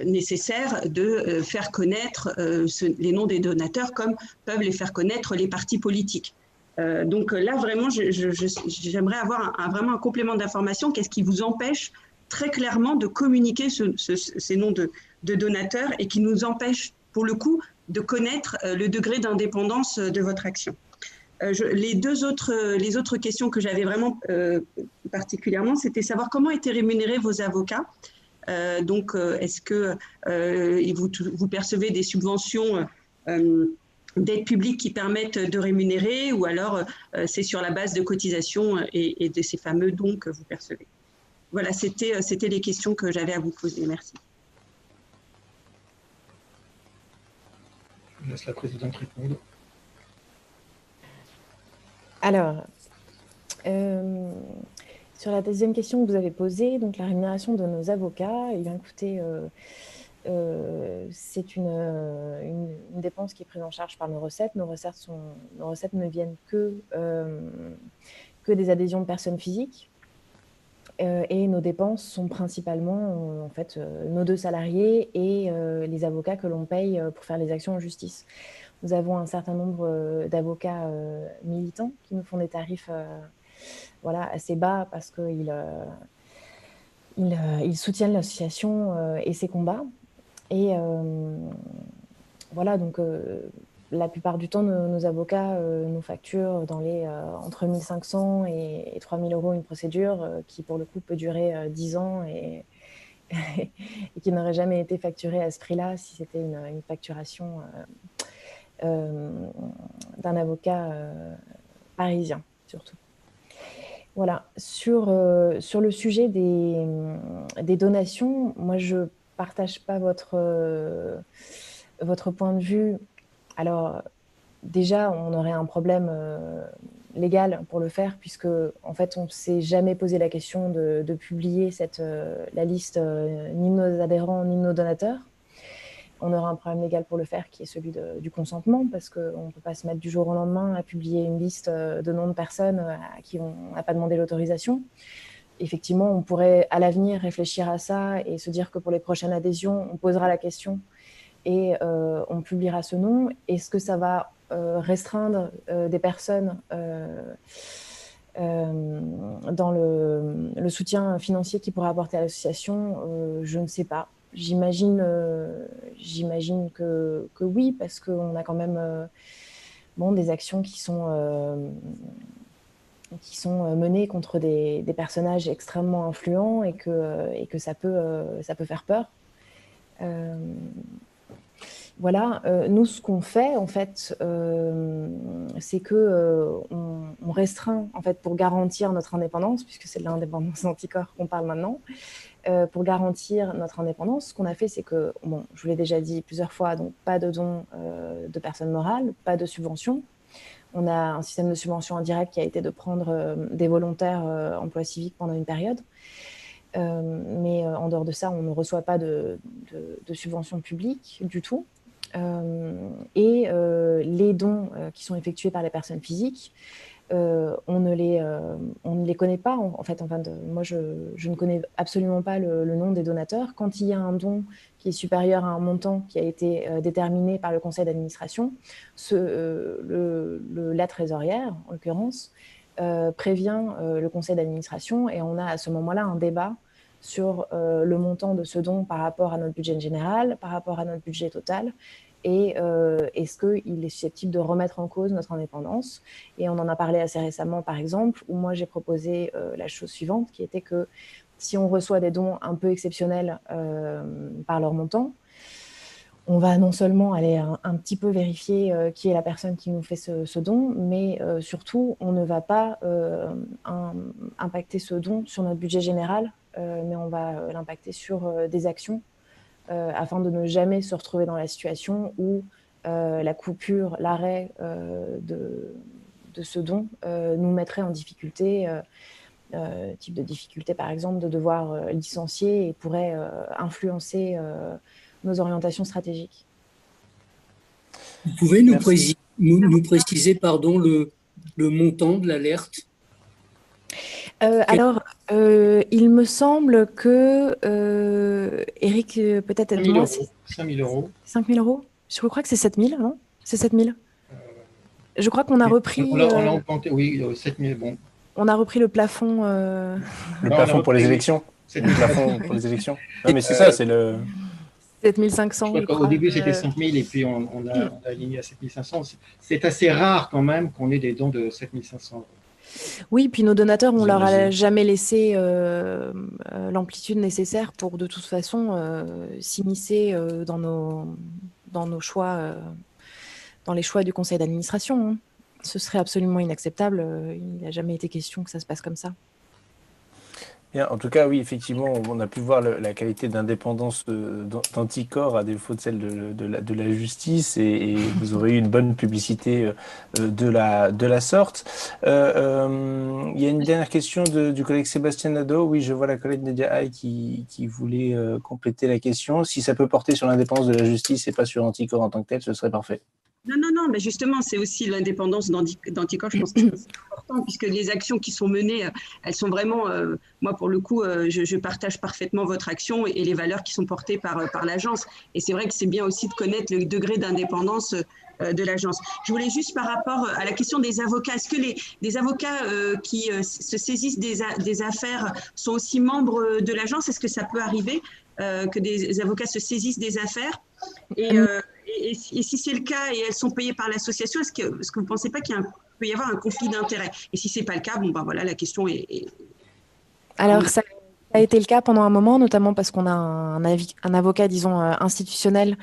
nécessaire de faire connaître les noms des donateurs comme peuvent les faire connaître les partis politiques. donc là, vraiment, j'aimerais avoir vraiment un complément d'information. Qu'est-ce qui vous empêche très clairement de communiquer ces noms de, donateurs et qui nous empêche, pour le coup, de connaître le degré d'indépendance de votre action? Euh, les deux autres, les autres questions que j'avais vraiment euh, particulièrement, c'était savoir comment étaient rémunérés vos avocats. Euh, donc, est-ce que vous, percevez des subventions d'aide publique qui permettent de rémunérer ou alors c'est sur la base de cotisations et, de ces fameux dons que vous percevez? Voilà, c'était les questions que j'avais à vous poser. Merci. Je laisse la présidente répondre. Alors, euh, sur la deuxième question que vous avez posée, donc la rémunération de nos avocats, eh écoutez, euh, euh, c'est une, dépense qui est prise en charge par nos recettes. Nos recettes, ne viennent que, que des adhésions de personnes physiques. et nos dépenses sont principalement en fait nos deux salariés et les avocats que l'on paye pour faire les actions en justice. Nous avons un certain nombre euh, d'avocats euh, militants qui nous font des tarifs euh, voilà, assez bas parce qu'ils ils, soutiennent l'association et ses combats. Et voilà, donc la plupart du temps, nos, avocats nous facturent dans les, entre 1500 et, et 3000 euros une procédure qui, pour le coup, peut durer 10 ans *laughs* et, qui n'aurait jamais été facturée à ce prix-là si c'était une, facturation euh, d'un avocat euh, parisien, surtout. Voilà, sur, euh, sur le sujet des, des, donations, moi je ne partage pas votre, votre point de vue. Alors, déjà, on aurait un problème légal pour le faire, puisque en fait, on ne s'est jamais posé la question de, publier cette, la liste ni nos adhérents ni nos donateurs on aura un problème légal pour le faire qui est celui du consentement, parce qu'on ne peut pas se mettre du jour au lendemain à publier une liste euh, de noms de personnes euh, à qui on n'a pas demandé l'autorisation. Effectivement, on pourrait à l'avenir réfléchir à ça et se dire que pour les prochaines adhésions, on posera la question et euh, on publiera ce nom. Est-ce que ça va restreindre des personnes dans le, le, soutien financier qu'ils pourraient apporter à l'association? Je ne sais pas. J'imagine, euh, j'imagine que, que, oui, parce qu'on a quand même euh, bon, des actions qui sont, euh, qui sont menées contre des, des, personnages extrêmement influents et que, et que ça, peut, ça peut faire peur. voilà, nous, ce qu'on fait, en fait, c'est que on, restreint, en fait, pour garantir notre indépendance, puisque c'est de l'indépendance *laughs* anticorps qu'on parle maintenant, euh, pour garantir notre indépendance, ce qu'on a fait, c'est que, bon, je vous l'ai déjà dit plusieurs fois, donc pas de dons euh, de personnes morales, pas de subventions. On a un système de subvention indirect qui a été de prendre euh, des volontaires emploi civique pendant une période. mais en dehors de ça, on ne reçoit pas de subventions publiques du tout. et les dons qui sont effectués par les personnes physiques, euh, on, ne les, euh, on ne les connaît pas. En, fait, moi, je, ne connais absolument pas le, nom des donateurs. Quand il y a un don qui est supérieur à un montant qui a été euh, déterminé par le conseil d'administration, la trésorière, en l'occurrence, prévient le conseil d'administration et on a à ce moment-là un débat sur le montant de ce don par rapport à notre budget général, par rapport à notre budget total et euh, est-ce qu'il est susceptible de remettre en cause notre indépendance? Et on en a parlé assez récemment, par exemple, où moi j'ai proposé euh, la chose suivante, qui était que si on reçoit des dons un peu exceptionnels euh, par leur montant, on va non seulement aller un, petit peu vérifier qui est la personne qui nous fait ce, don, mais surtout, on ne va pas impacter ce don sur notre budget général, mais on va l'impacter sur des actions afin de ne jamais se retrouver dans la situation où euh, la coupure, l'arrêt euh, de, de, ce don nous mettrait en difficulté. type de difficulté, par exemple, de devoir licencier et pourrait influencer nos orientations stratégiques. Vous pouvez nous, préciser, nous, préciser pardon, le, le montant de l'alerte? Alors, il me semble que Eric, peut-être 5 000 euros. 5 000 euros. 5 000 euros? Je crois que c'est 7 000, non? C'est 7 000 Je crois qu'on a repris. On l'a augmenté, oui, 7 000, bon. On a repris le plafond. Le plafond pour les élections Le plafond pour les élections. Non, mais c'est ça, c'est le. 7500. Au début, c'était 5000 et puis on, on, a, on, a, aligné à 7500. C'est assez rare quand même qu'on ait des dons de 7500. Oui, puis nos donateurs, on leur a jamais laissé euh, l'amplitude nécessaire pour de toute façon euh, s'immiscer euh, dans, nos, dans nos choix, dans les choix du conseil d'administration. Hein. Ce serait absolument inacceptable. Il n'a jamais été question que ça se passe comme ça. En tout cas, oui, effectivement, on a pu voir la qualité d'indépendance d'Anticor à défaut de celle de, la, de la, justice et, vous aurez eu une bonne publicité euh, de la, de la sorte. Euh, euh, il y a une dernière question de, du collègue Sébastien Nadeau. Oui, je vois la collègue Nadia Hay qui, qui voulait euh, compléter la question. Si ça peut porter sur l'indépendance de la justice et pas sur Anticor en tant que tel, ce serait parfait. Non, non, non, mais justement, c'est aussi l'indépendance d'Anticor, je pense que c'est *coughs* important, puisque les actions qui sont menées, elles sont vraiment, euh, moi pour le coup, euh, je, je, partage parfaitement votre action et, les valeurs qui sont portées par, par l'agence. Et c'est vrai que c'est bien aussi de connaître le degré d'indépendance euh, de l'agence. Je voulais juste par rapport à la question des avocats, est-ce que les, les avocats euh, qui euh, se saisissent des, des, affaires sont aussi membres de l'agence? Est-ce que ça peut arriver que des avocats se saisissent des affaires? Et, et, et, si c'est le cas et elles sont payées par l'association, est-ce que, est que, vous ne pensez pas qu'il peut y avoir un conflit d'intérêts? Et si ce n'est pas le cas, bon, ben voilà, la question est. est... Alors, ça a été le cas pendant un moment, notamment parce qu'on a un, un, avocat, disons, institutionnel,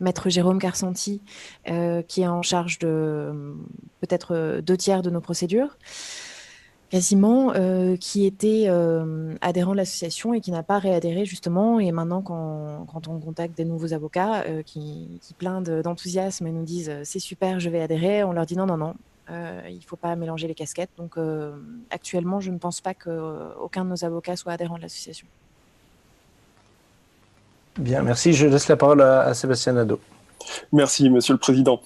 maître Jérôme Carsanti, euh, qui est en charge de peut-être deux tiers de nos procédures quasiment, euh, qui était euh, adhérent de l'association et qui n'a pas réadhéré justement. Et maintenant, quand, quand on contacte des nouveaux avocats euh, qui, qui, plein d'enthousiasme et nous disent c'est super, je vais adhérer, on leur dit non, non, non, il ne faut pas mélanger les casquettes. Donc actuellement, je ne pense pas qu'aucun de nos avocats soit adhérent de l'association. Bien, merci. Je laisse la parole à, à Sébastien Nadeau. Merci, Monsieur le Président.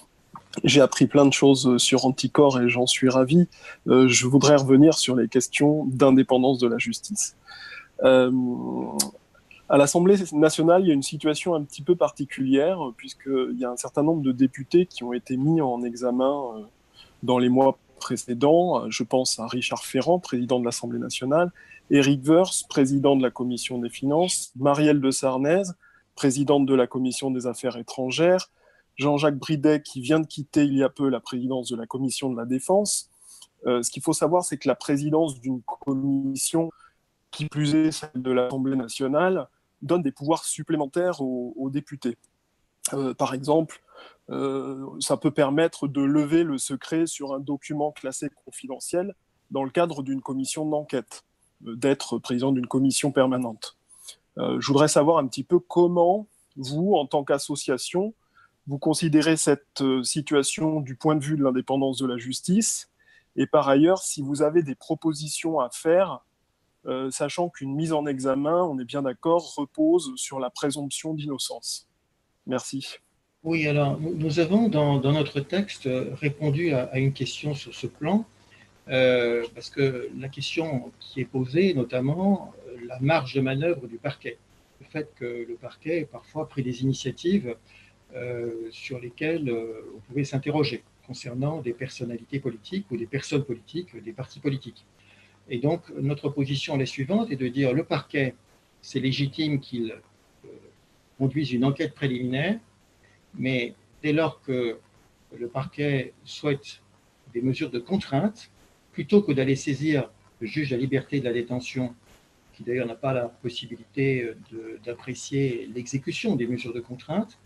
J'ai appris plein de choses sur Anticor et j'en suis ravi. Euh, je voudrais revenir sur les questions d'indépendance de la justice. Euh, à l'Assemblée nationale, il y a une situation un petit peu particulière puisqu'il y a un certain nombre de députés qui ont été mis en examen euh, dans les mois précédents. Je pense à Richard Ferrand, président de l'Assemblée nationale, Éric Woerth, président de la Commission des finances, Marielle de Sarnez, présidente de la Commission des affaires étrangères, Jean-Jacques Bridet, qui vient de quitter il y a peu la présidence de la commission de la défense. Euh, ce qu'il faut savoir, c'est que la présidence d'une commission, qui plus est celle de l'Assemblée nationale, donne des pouvoirs supplémentaires aux, députés. Euh, par exemple, euh, ça peut permettre de lever le secret sur un document classé confidentiel dans le cadre d'une commission d'enquête, d'être président d'une commission permanente. Je voudrais savoir un petit peu comment vous, en tant qu'association, vous considérez cette euh, situation du point de vue de l'indépendance de la justice et par ailleurs si vous avez des propositions à faire, euh, sachant qu'une mise en examen, on est bien d'accord, repose sur la présomption d'innocence. Merci. Oui, alors nous avons dans, notre texte répondu à, une question sur ce plan, euh, parce que la question qui est posée, notamment la marge de manœuvre du parquet, le fait que le parquet ait parfois pris des initiatives euh, sur lesquels euh, on pouvait s'interroger concernant des personnalités politiques ou des personnes politiques, des partis politiques. Et donc, notre position est la suivante, est de dire le parquet, c'est légitime qu'il euh, conduise une enquête préliminaire, mais dès lors que le parquet souhaite des mesures de contrainte, plutôt que d'aller saisir le juge de la liberté de la détention, qui d'ailleurs n'a pas la possibilité d'apprécier l'exécution des mesures de contrainte,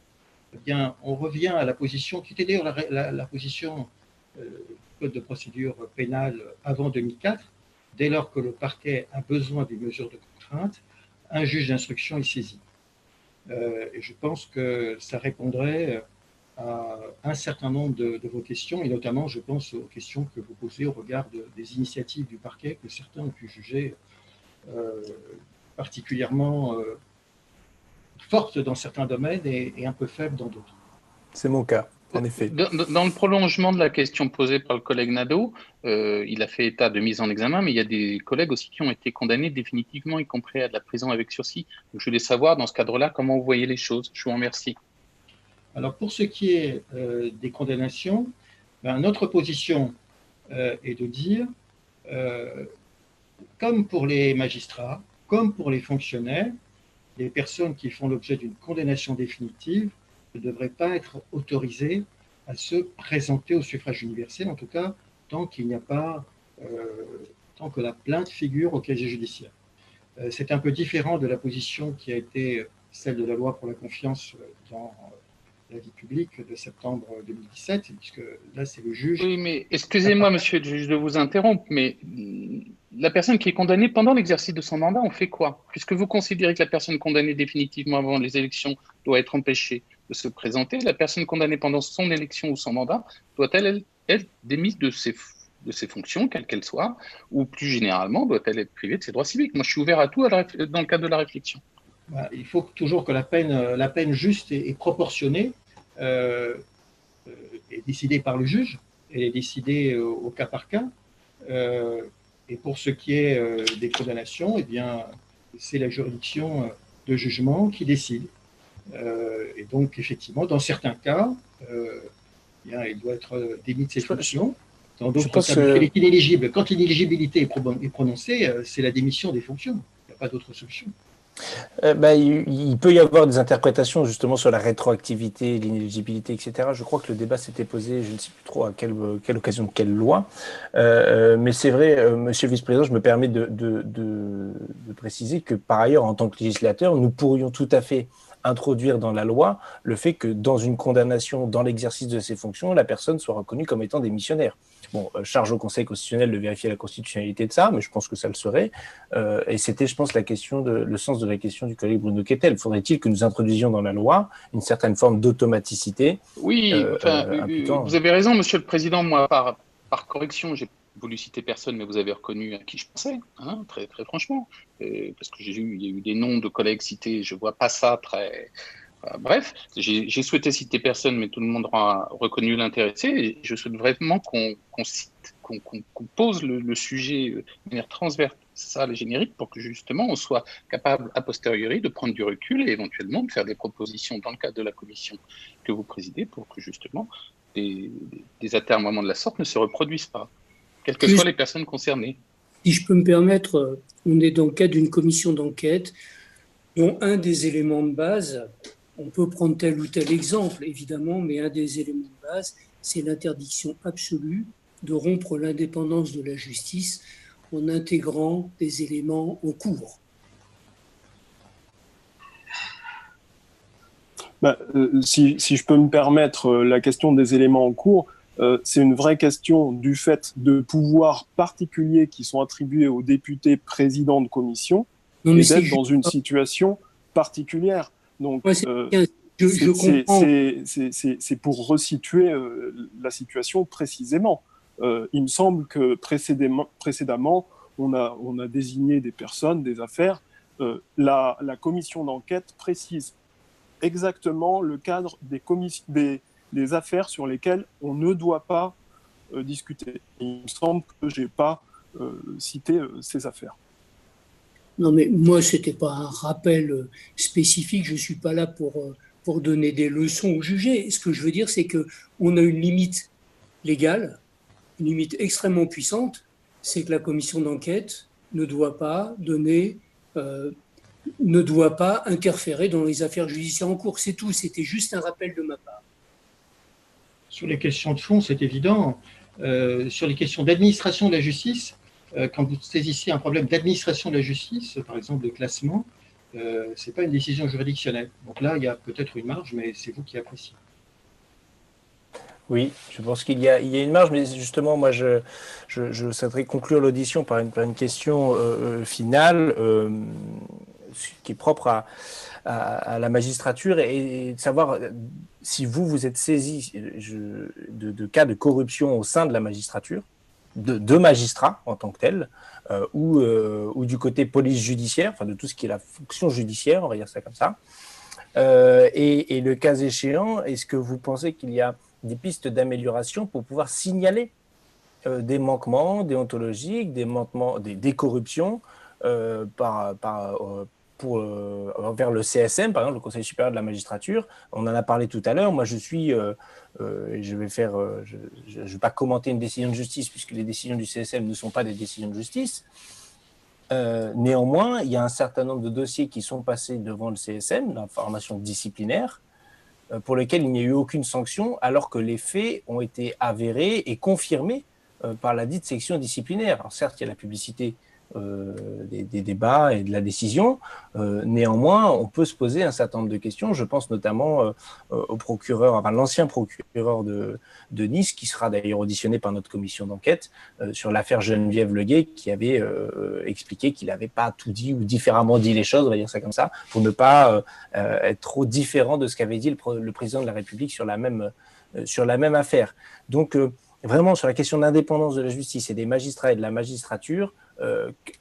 eh bien, on revient à la position qui était d'ailleurs la, position euh, du Code de procédure pénale avant 2004. Dès lors que le parquet a besoin des mesures de contrainte, un juge d'instruction est saisi. Euh, et je pense que ça répondrait à un certain nombre de, vos questions, et notamment, je pense aux questions que vous posez au regard de, des initiatives du parquet que certains ont pu juger euh, particulièrement forte dans certains domaines et, et un peu faible dans d'autres. C'est mon cas. en effet. Dans, le prolongement de la question posée par le collègue Nadeau, euh, il a fait état de mise en examen, mais il y a des collègues aussi qui ont été condamnés définitivement, y compris à de la prison avec sursis. Donc, je voulais savoir, dans ce cadre-là, comment vous voyez les choses. Je vous remercie. Alors, pour ce qui est euh, des condamnations, ben, notre position euh, est de dire, comme pour les magistrats, comme pour les fonctionnaires, les personnes qui font l'objet d'une condamnation définitive ne devraient pas être autorisées à se présenter au suffrage universel, en tout cas tant qu'il n'y a pas, euh, tant que la plainte figure au casier judiciaire. Euh, c'est un peu différent de la position qui a été celle de la loi pour la confiance dans la vie publique de septembre 2017, puisque là, c'est le juge. Oui, mais excusez-moi, monsieur le juge, de vous interrompre, mais la personne qui est condamnée pendant l'exercice de son mandat, on fait quoi? Puisque vous considérez que la personne condamnée définitivement avant les élections doit être empêchée de se présenter, la personne condamnée pendant son élection ou son mandat doit-elle être démise de ses, de ses fonctions, quelles qu'elles soient, ou plus généralement, doit-elle être privée de ses droits civiques? Moi, je suis ouvert à tout dans le cadre de la réflexion. Il faut toujours que la peine, la peine juste et, proportionnée euh, euh, est décidée par le juge, elle est décidée au, au cas par cas. Euh, et pour ce qui est euh, des condamnations, eh bien, c'est la juridiction euh, de jugement qui décide. Euh, et donc, effectivement, dans certains cas, eh il doit être démis de ses fonctions. Dans d'autres cas, il est inéligible. Quand l'inéligibilité est prononcée, c'est la démission des fonctions. Il n'y a pas d'autre solution. Euh, bah, il, peut y avoir des interprétations justement sur la rétroactivité, l'inéligibilité, etc. Je crois que le débat s'était posé, je ne sais plus trop à quelle, occasion, quelle loi. Euh, mais c'est vrai, euh, Monsieur le Vice-président, je me permets de, de, préciser que par ailleurs, en tant que législateur, nous pourrions tout à fait introduire dans la loi le fait que dans une condamnation, dans l'exercice de ses fonctions, la personne soit reconnue comme étant démissionnaire. Bon, euh, charge au Conseil constitutionnel de vérifier la constitutionnalité de ça, mais je pense que ça le serait. Euh, et c'était, je pense, la question de, le sens de la question du collègue Bruno Kettel. Faudrait-il que nous introduisions dans la loi une certaine forme d'automaticité Oui, euh, vous avez raison, Monsieur le Président. Moi, par, par correction, j'ai voulu citer personne, mais vous avez reconnu à qui je pensais, hein, très, très franchement. parce que j'ai eu, y a eu des noms de collègues cités, je vois pas ça très. bref, j'ai souhaité citer personne, mais tout le monde a reconnu l'intéressé. je souhaite vraiment qu'on cite, qu'on pose le, sujet de manière transversale les génériques pour que justement on soit capable a posteriori de prendre du recul et éventuellement de faire des propositions dans le cadre de la commission que vous présidez pour que justement des, des de la sorte ne se reproduisent pas quelles que soient les personnes concernées. Si je peux me permettre, on est dans le cadre d'une commission d'enquête dont un des éléments de base, on peut prendre tel ou tel exemple évidemment, mais un des éléments de base, c'est l'interdiction absolue de rompre l'indépendance de la justice en intégrant des éléments au cours. Bah, euh, si, si, je peux me permettre euh, la question des éléments en cours, euh, c'est une vraie question du fait de pouvoirs particuliers qui sont attribués aux députés présidents de commission et d'être dans une situation particulière. Donc, c'est pour resituer euh, la situation précisément. Euh, il me semble que précédemment, précédemment on, a, on a désigné des personnes, des affaires. La, la, commission d'enquête précise exactement le cadre des, des, des affaires sur lesquelles on ne doit pas euh, discuter. il me semble que je n'ai pas euh, cité euh, ces affaires. Non, mais moi, ce n'était pas un rappel spécifique. Je ne suis pas là pour, pour donner des leçons aux jugés. Ce que je veux dire, c'est qu'on a une limite légale, une limite extrêmement puissante, c'est que la commission d'enquête ne doit pas donner, ne doit pas interférer dans les affaires judiciaires en cours. C'est tout. C'était juste un rappel de ma part. Sur les questions de fond, c'est évident. Euh, sur les questions d'administration de la justice, euh, quand vous saisissez un problème d'administration de la justice, par exemple de classement, euh, ce n'est pas une décision juridictionnelle. Donc là, il y a peut-être une marge, mais c'est vous qui appréciez. Oui, je pense qu'il y, a une marge, mais justement, moi, je, je, souhaiterais conclure l'audition par une, question finale qui est propre à, à, la magistrature et, de savoir si vous vous êtes saisi de, cas de corruption au sein de la magistrature, de, magistrats en tant que tels, euh, ou, euh, ou, du côté police judiciaire, enfin de tout ce qui est la fonction judiciaire, on va dire ça comme ça. Euh, et, le cas échéant, est-ce que vous pensez qu'il y a des pistes d'amélioration pour pouvoir signaler des manquements déontologiques, des manquements, des, corruptions par, par, pour, vers le CSM, par exemple, le Conseil supérieur de la magistrature. On en a parlé tout à l'heure. Moi, je suis, je vais faire, je ne vais pas commenter une décision de justice puisque les décisions du CSM ne sont pas des décisions de justice. Euh, néanmoins, il y a un certain nombre de dossiers qui sont passés devant le CSM, l'information disciplinaire, euh, pour lesquels il n'y a eu aucune sanction, alors que les faits ont été avérés et confirmés euh, par la dite section disciplinaire. Alors certes, il y a la publicité euh, des, débats et de la décision. Euh, néanmoins, on peut se poser un certain nombre de questions. Je pense notamment euh, au procureur, enfin l'ancien procureur de, de, Nice, qui sera d'ailleurs auditionné par notre commission d'enquête sur l'affaire Geneviève Leguet, qui avait expliqué qu'il n'avait pas tout dit ou différemment dit les choses, on va dire ça comme ça, pour ne pas être trop différent de ce qu'avait dit le, président de la République sur la même, sur la même affaire. Donc, vraiment, sur la question d'indépendance de la justice et des magistrats et de la magistrature,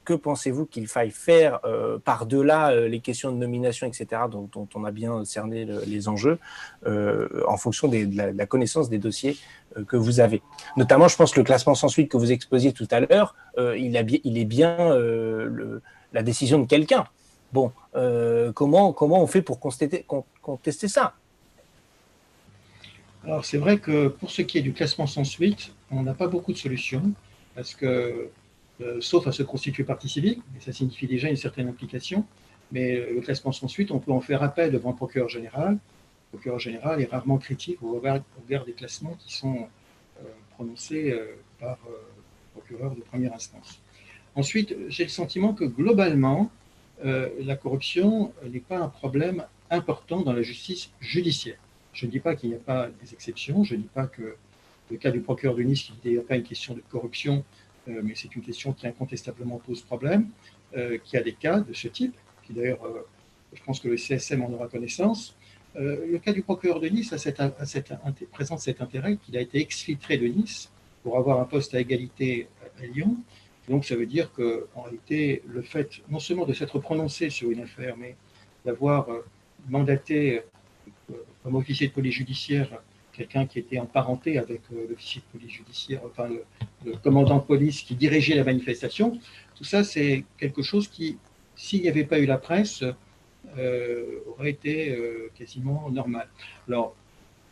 que pensez-vous qu'il faille faire euh, par-delà euh, les questions de nomination, etc., dont, on a bien cerné les enjeux, en fonction de, la, connaissance des dossiers que vous avez? Notamment, je pense que le classement sans suite que vous exposiez tout à l'heure, il, est bien la décision de quelqu'un. Bon, comment, on fait pour contester, contester ça? Alors c'est vrai que pour ce qui est du classement sans suite, on n'a pas beaucoup de solutions parce que euh, sauf à se constituer partie civile, et ça signifie déjà une certaine implication. Mais euh, le classement sans suite, on peut en faire appel devant le procureur général. Le procureur général est rarement critique au regard, des classements qui sont euh, prononcés par le procureur de première instance. Ensuite, j'ai le sentiment que globalement, la corruption n'est pas un problème important dans la justice judiciaire. Je ne dis pas qu'il n'y a pas des exceptions, je ne dis pas que le cas du procureur de Nice, qui n'est pas une question de corruption, euh, mais c'est une question qui incontestablement pose problème, euh, qui a des cas de ce type, qui d'ailleurs, euh, je pense que le CSM en aura connaissance. le cas du procureur de Nice a présente cet intérêt qu'il a été exfiltré de Nice pour avoir un poste à égalité à Lyon. Donc ça veut dire qu'en réalité, le fait non seulement de s'être prononcé sur une affaire, mais d'avoir mandaté comme officier de police judiciaire quelqu'un qui était en parenté avec euh, l'officier de police judiciaire, enfin le, commandant de police qui dirigeait la manifestation. Tout ça, c'est quelque chose qui, s'il n'y avait pas eu la presse, euh, aurait été euh, quasiment normal. Alors,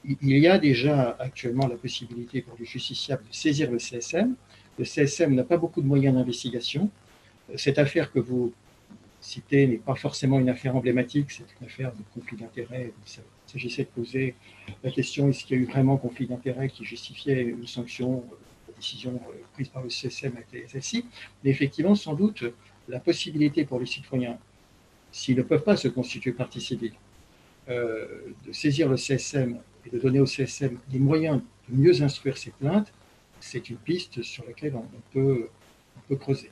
il y a déjà actuellement la possibilité pour les justiciables de saisir le CSM. Le CSM n'a pas beaucoup de moyens d'investigation. Cette affaire que vous citez n'est pas forcément une affaire emblématique, c'est une affaire de conflit d'intérêts il s'agissait de poser la question est-ce qu'il y a eu vraiment conflit d'intérêts qui justifiait une sanction La décision euh, prise par le CSM a été celle-ci. Mais effectivement, sans doute, la possibilité pour les citoyens, s'ils ne peuvent pas se constituer partie civile, euh, de saisir le CSM et de donner au CSM les moyens de mieux instruire ses plaintes, c'est une piste sur laquelle on peut creuser.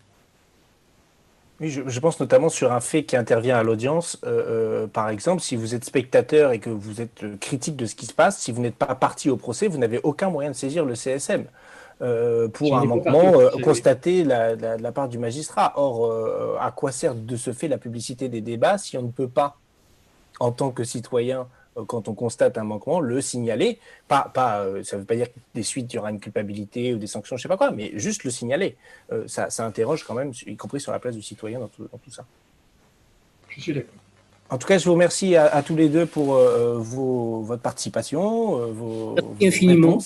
Oui, je, pense notamment sur un fait qui intervient à l'audience. Euh, euh, par exemple, si vous êtes spectateur et que vous êtes euh, critique de ce qui se passe, si vous n'êtes pas parti au procès, vous n'avez aucun moyen de saisir le CSM pour un manquement constaté de la, part du magistrat. Or, à quoi sert de ce fait la publicité des débats si on ne peut pas, en tant que citoyen, quand on constate un manquement, le signaler. Pas, pas, euh, ça ne veut pas dire que des suites, il y aura une culpabilité ou des sanctions, je ne sais pas quoi, mais juste le signaler. Euh, ça, ça, interroge quand même, y compris sur la place du citoyen dans tout, ça. Je suis d'accord. En tout cas, je vous remercie à, tous les deux pour vos, votre participation, vos, Merci infiniment.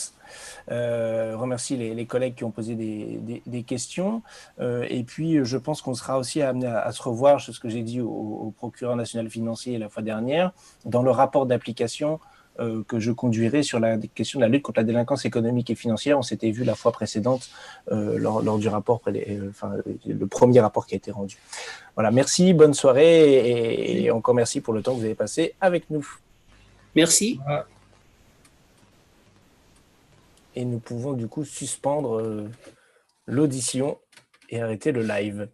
Euh, remercie les, collègues qui ont posé des, questions. Euh, et puis, je pense qu'on sera aussi amené à, se revoir, ce que j'ai dit au, procureur national financier la fois dernière, dans le rapport d'application euh, que je conduirai sur la question de la lutte contre la délinquance économique et financière. On s'était vu la fois précédente lors, du rapport, enfin, le premier rapport qui a été rendu. Voilà, merci, bonne soirée et, encore merci pour le temps que vous avez passé avec nous. Merci et nous pouvons du coup suspendre euh, l'audition et arrêter le live.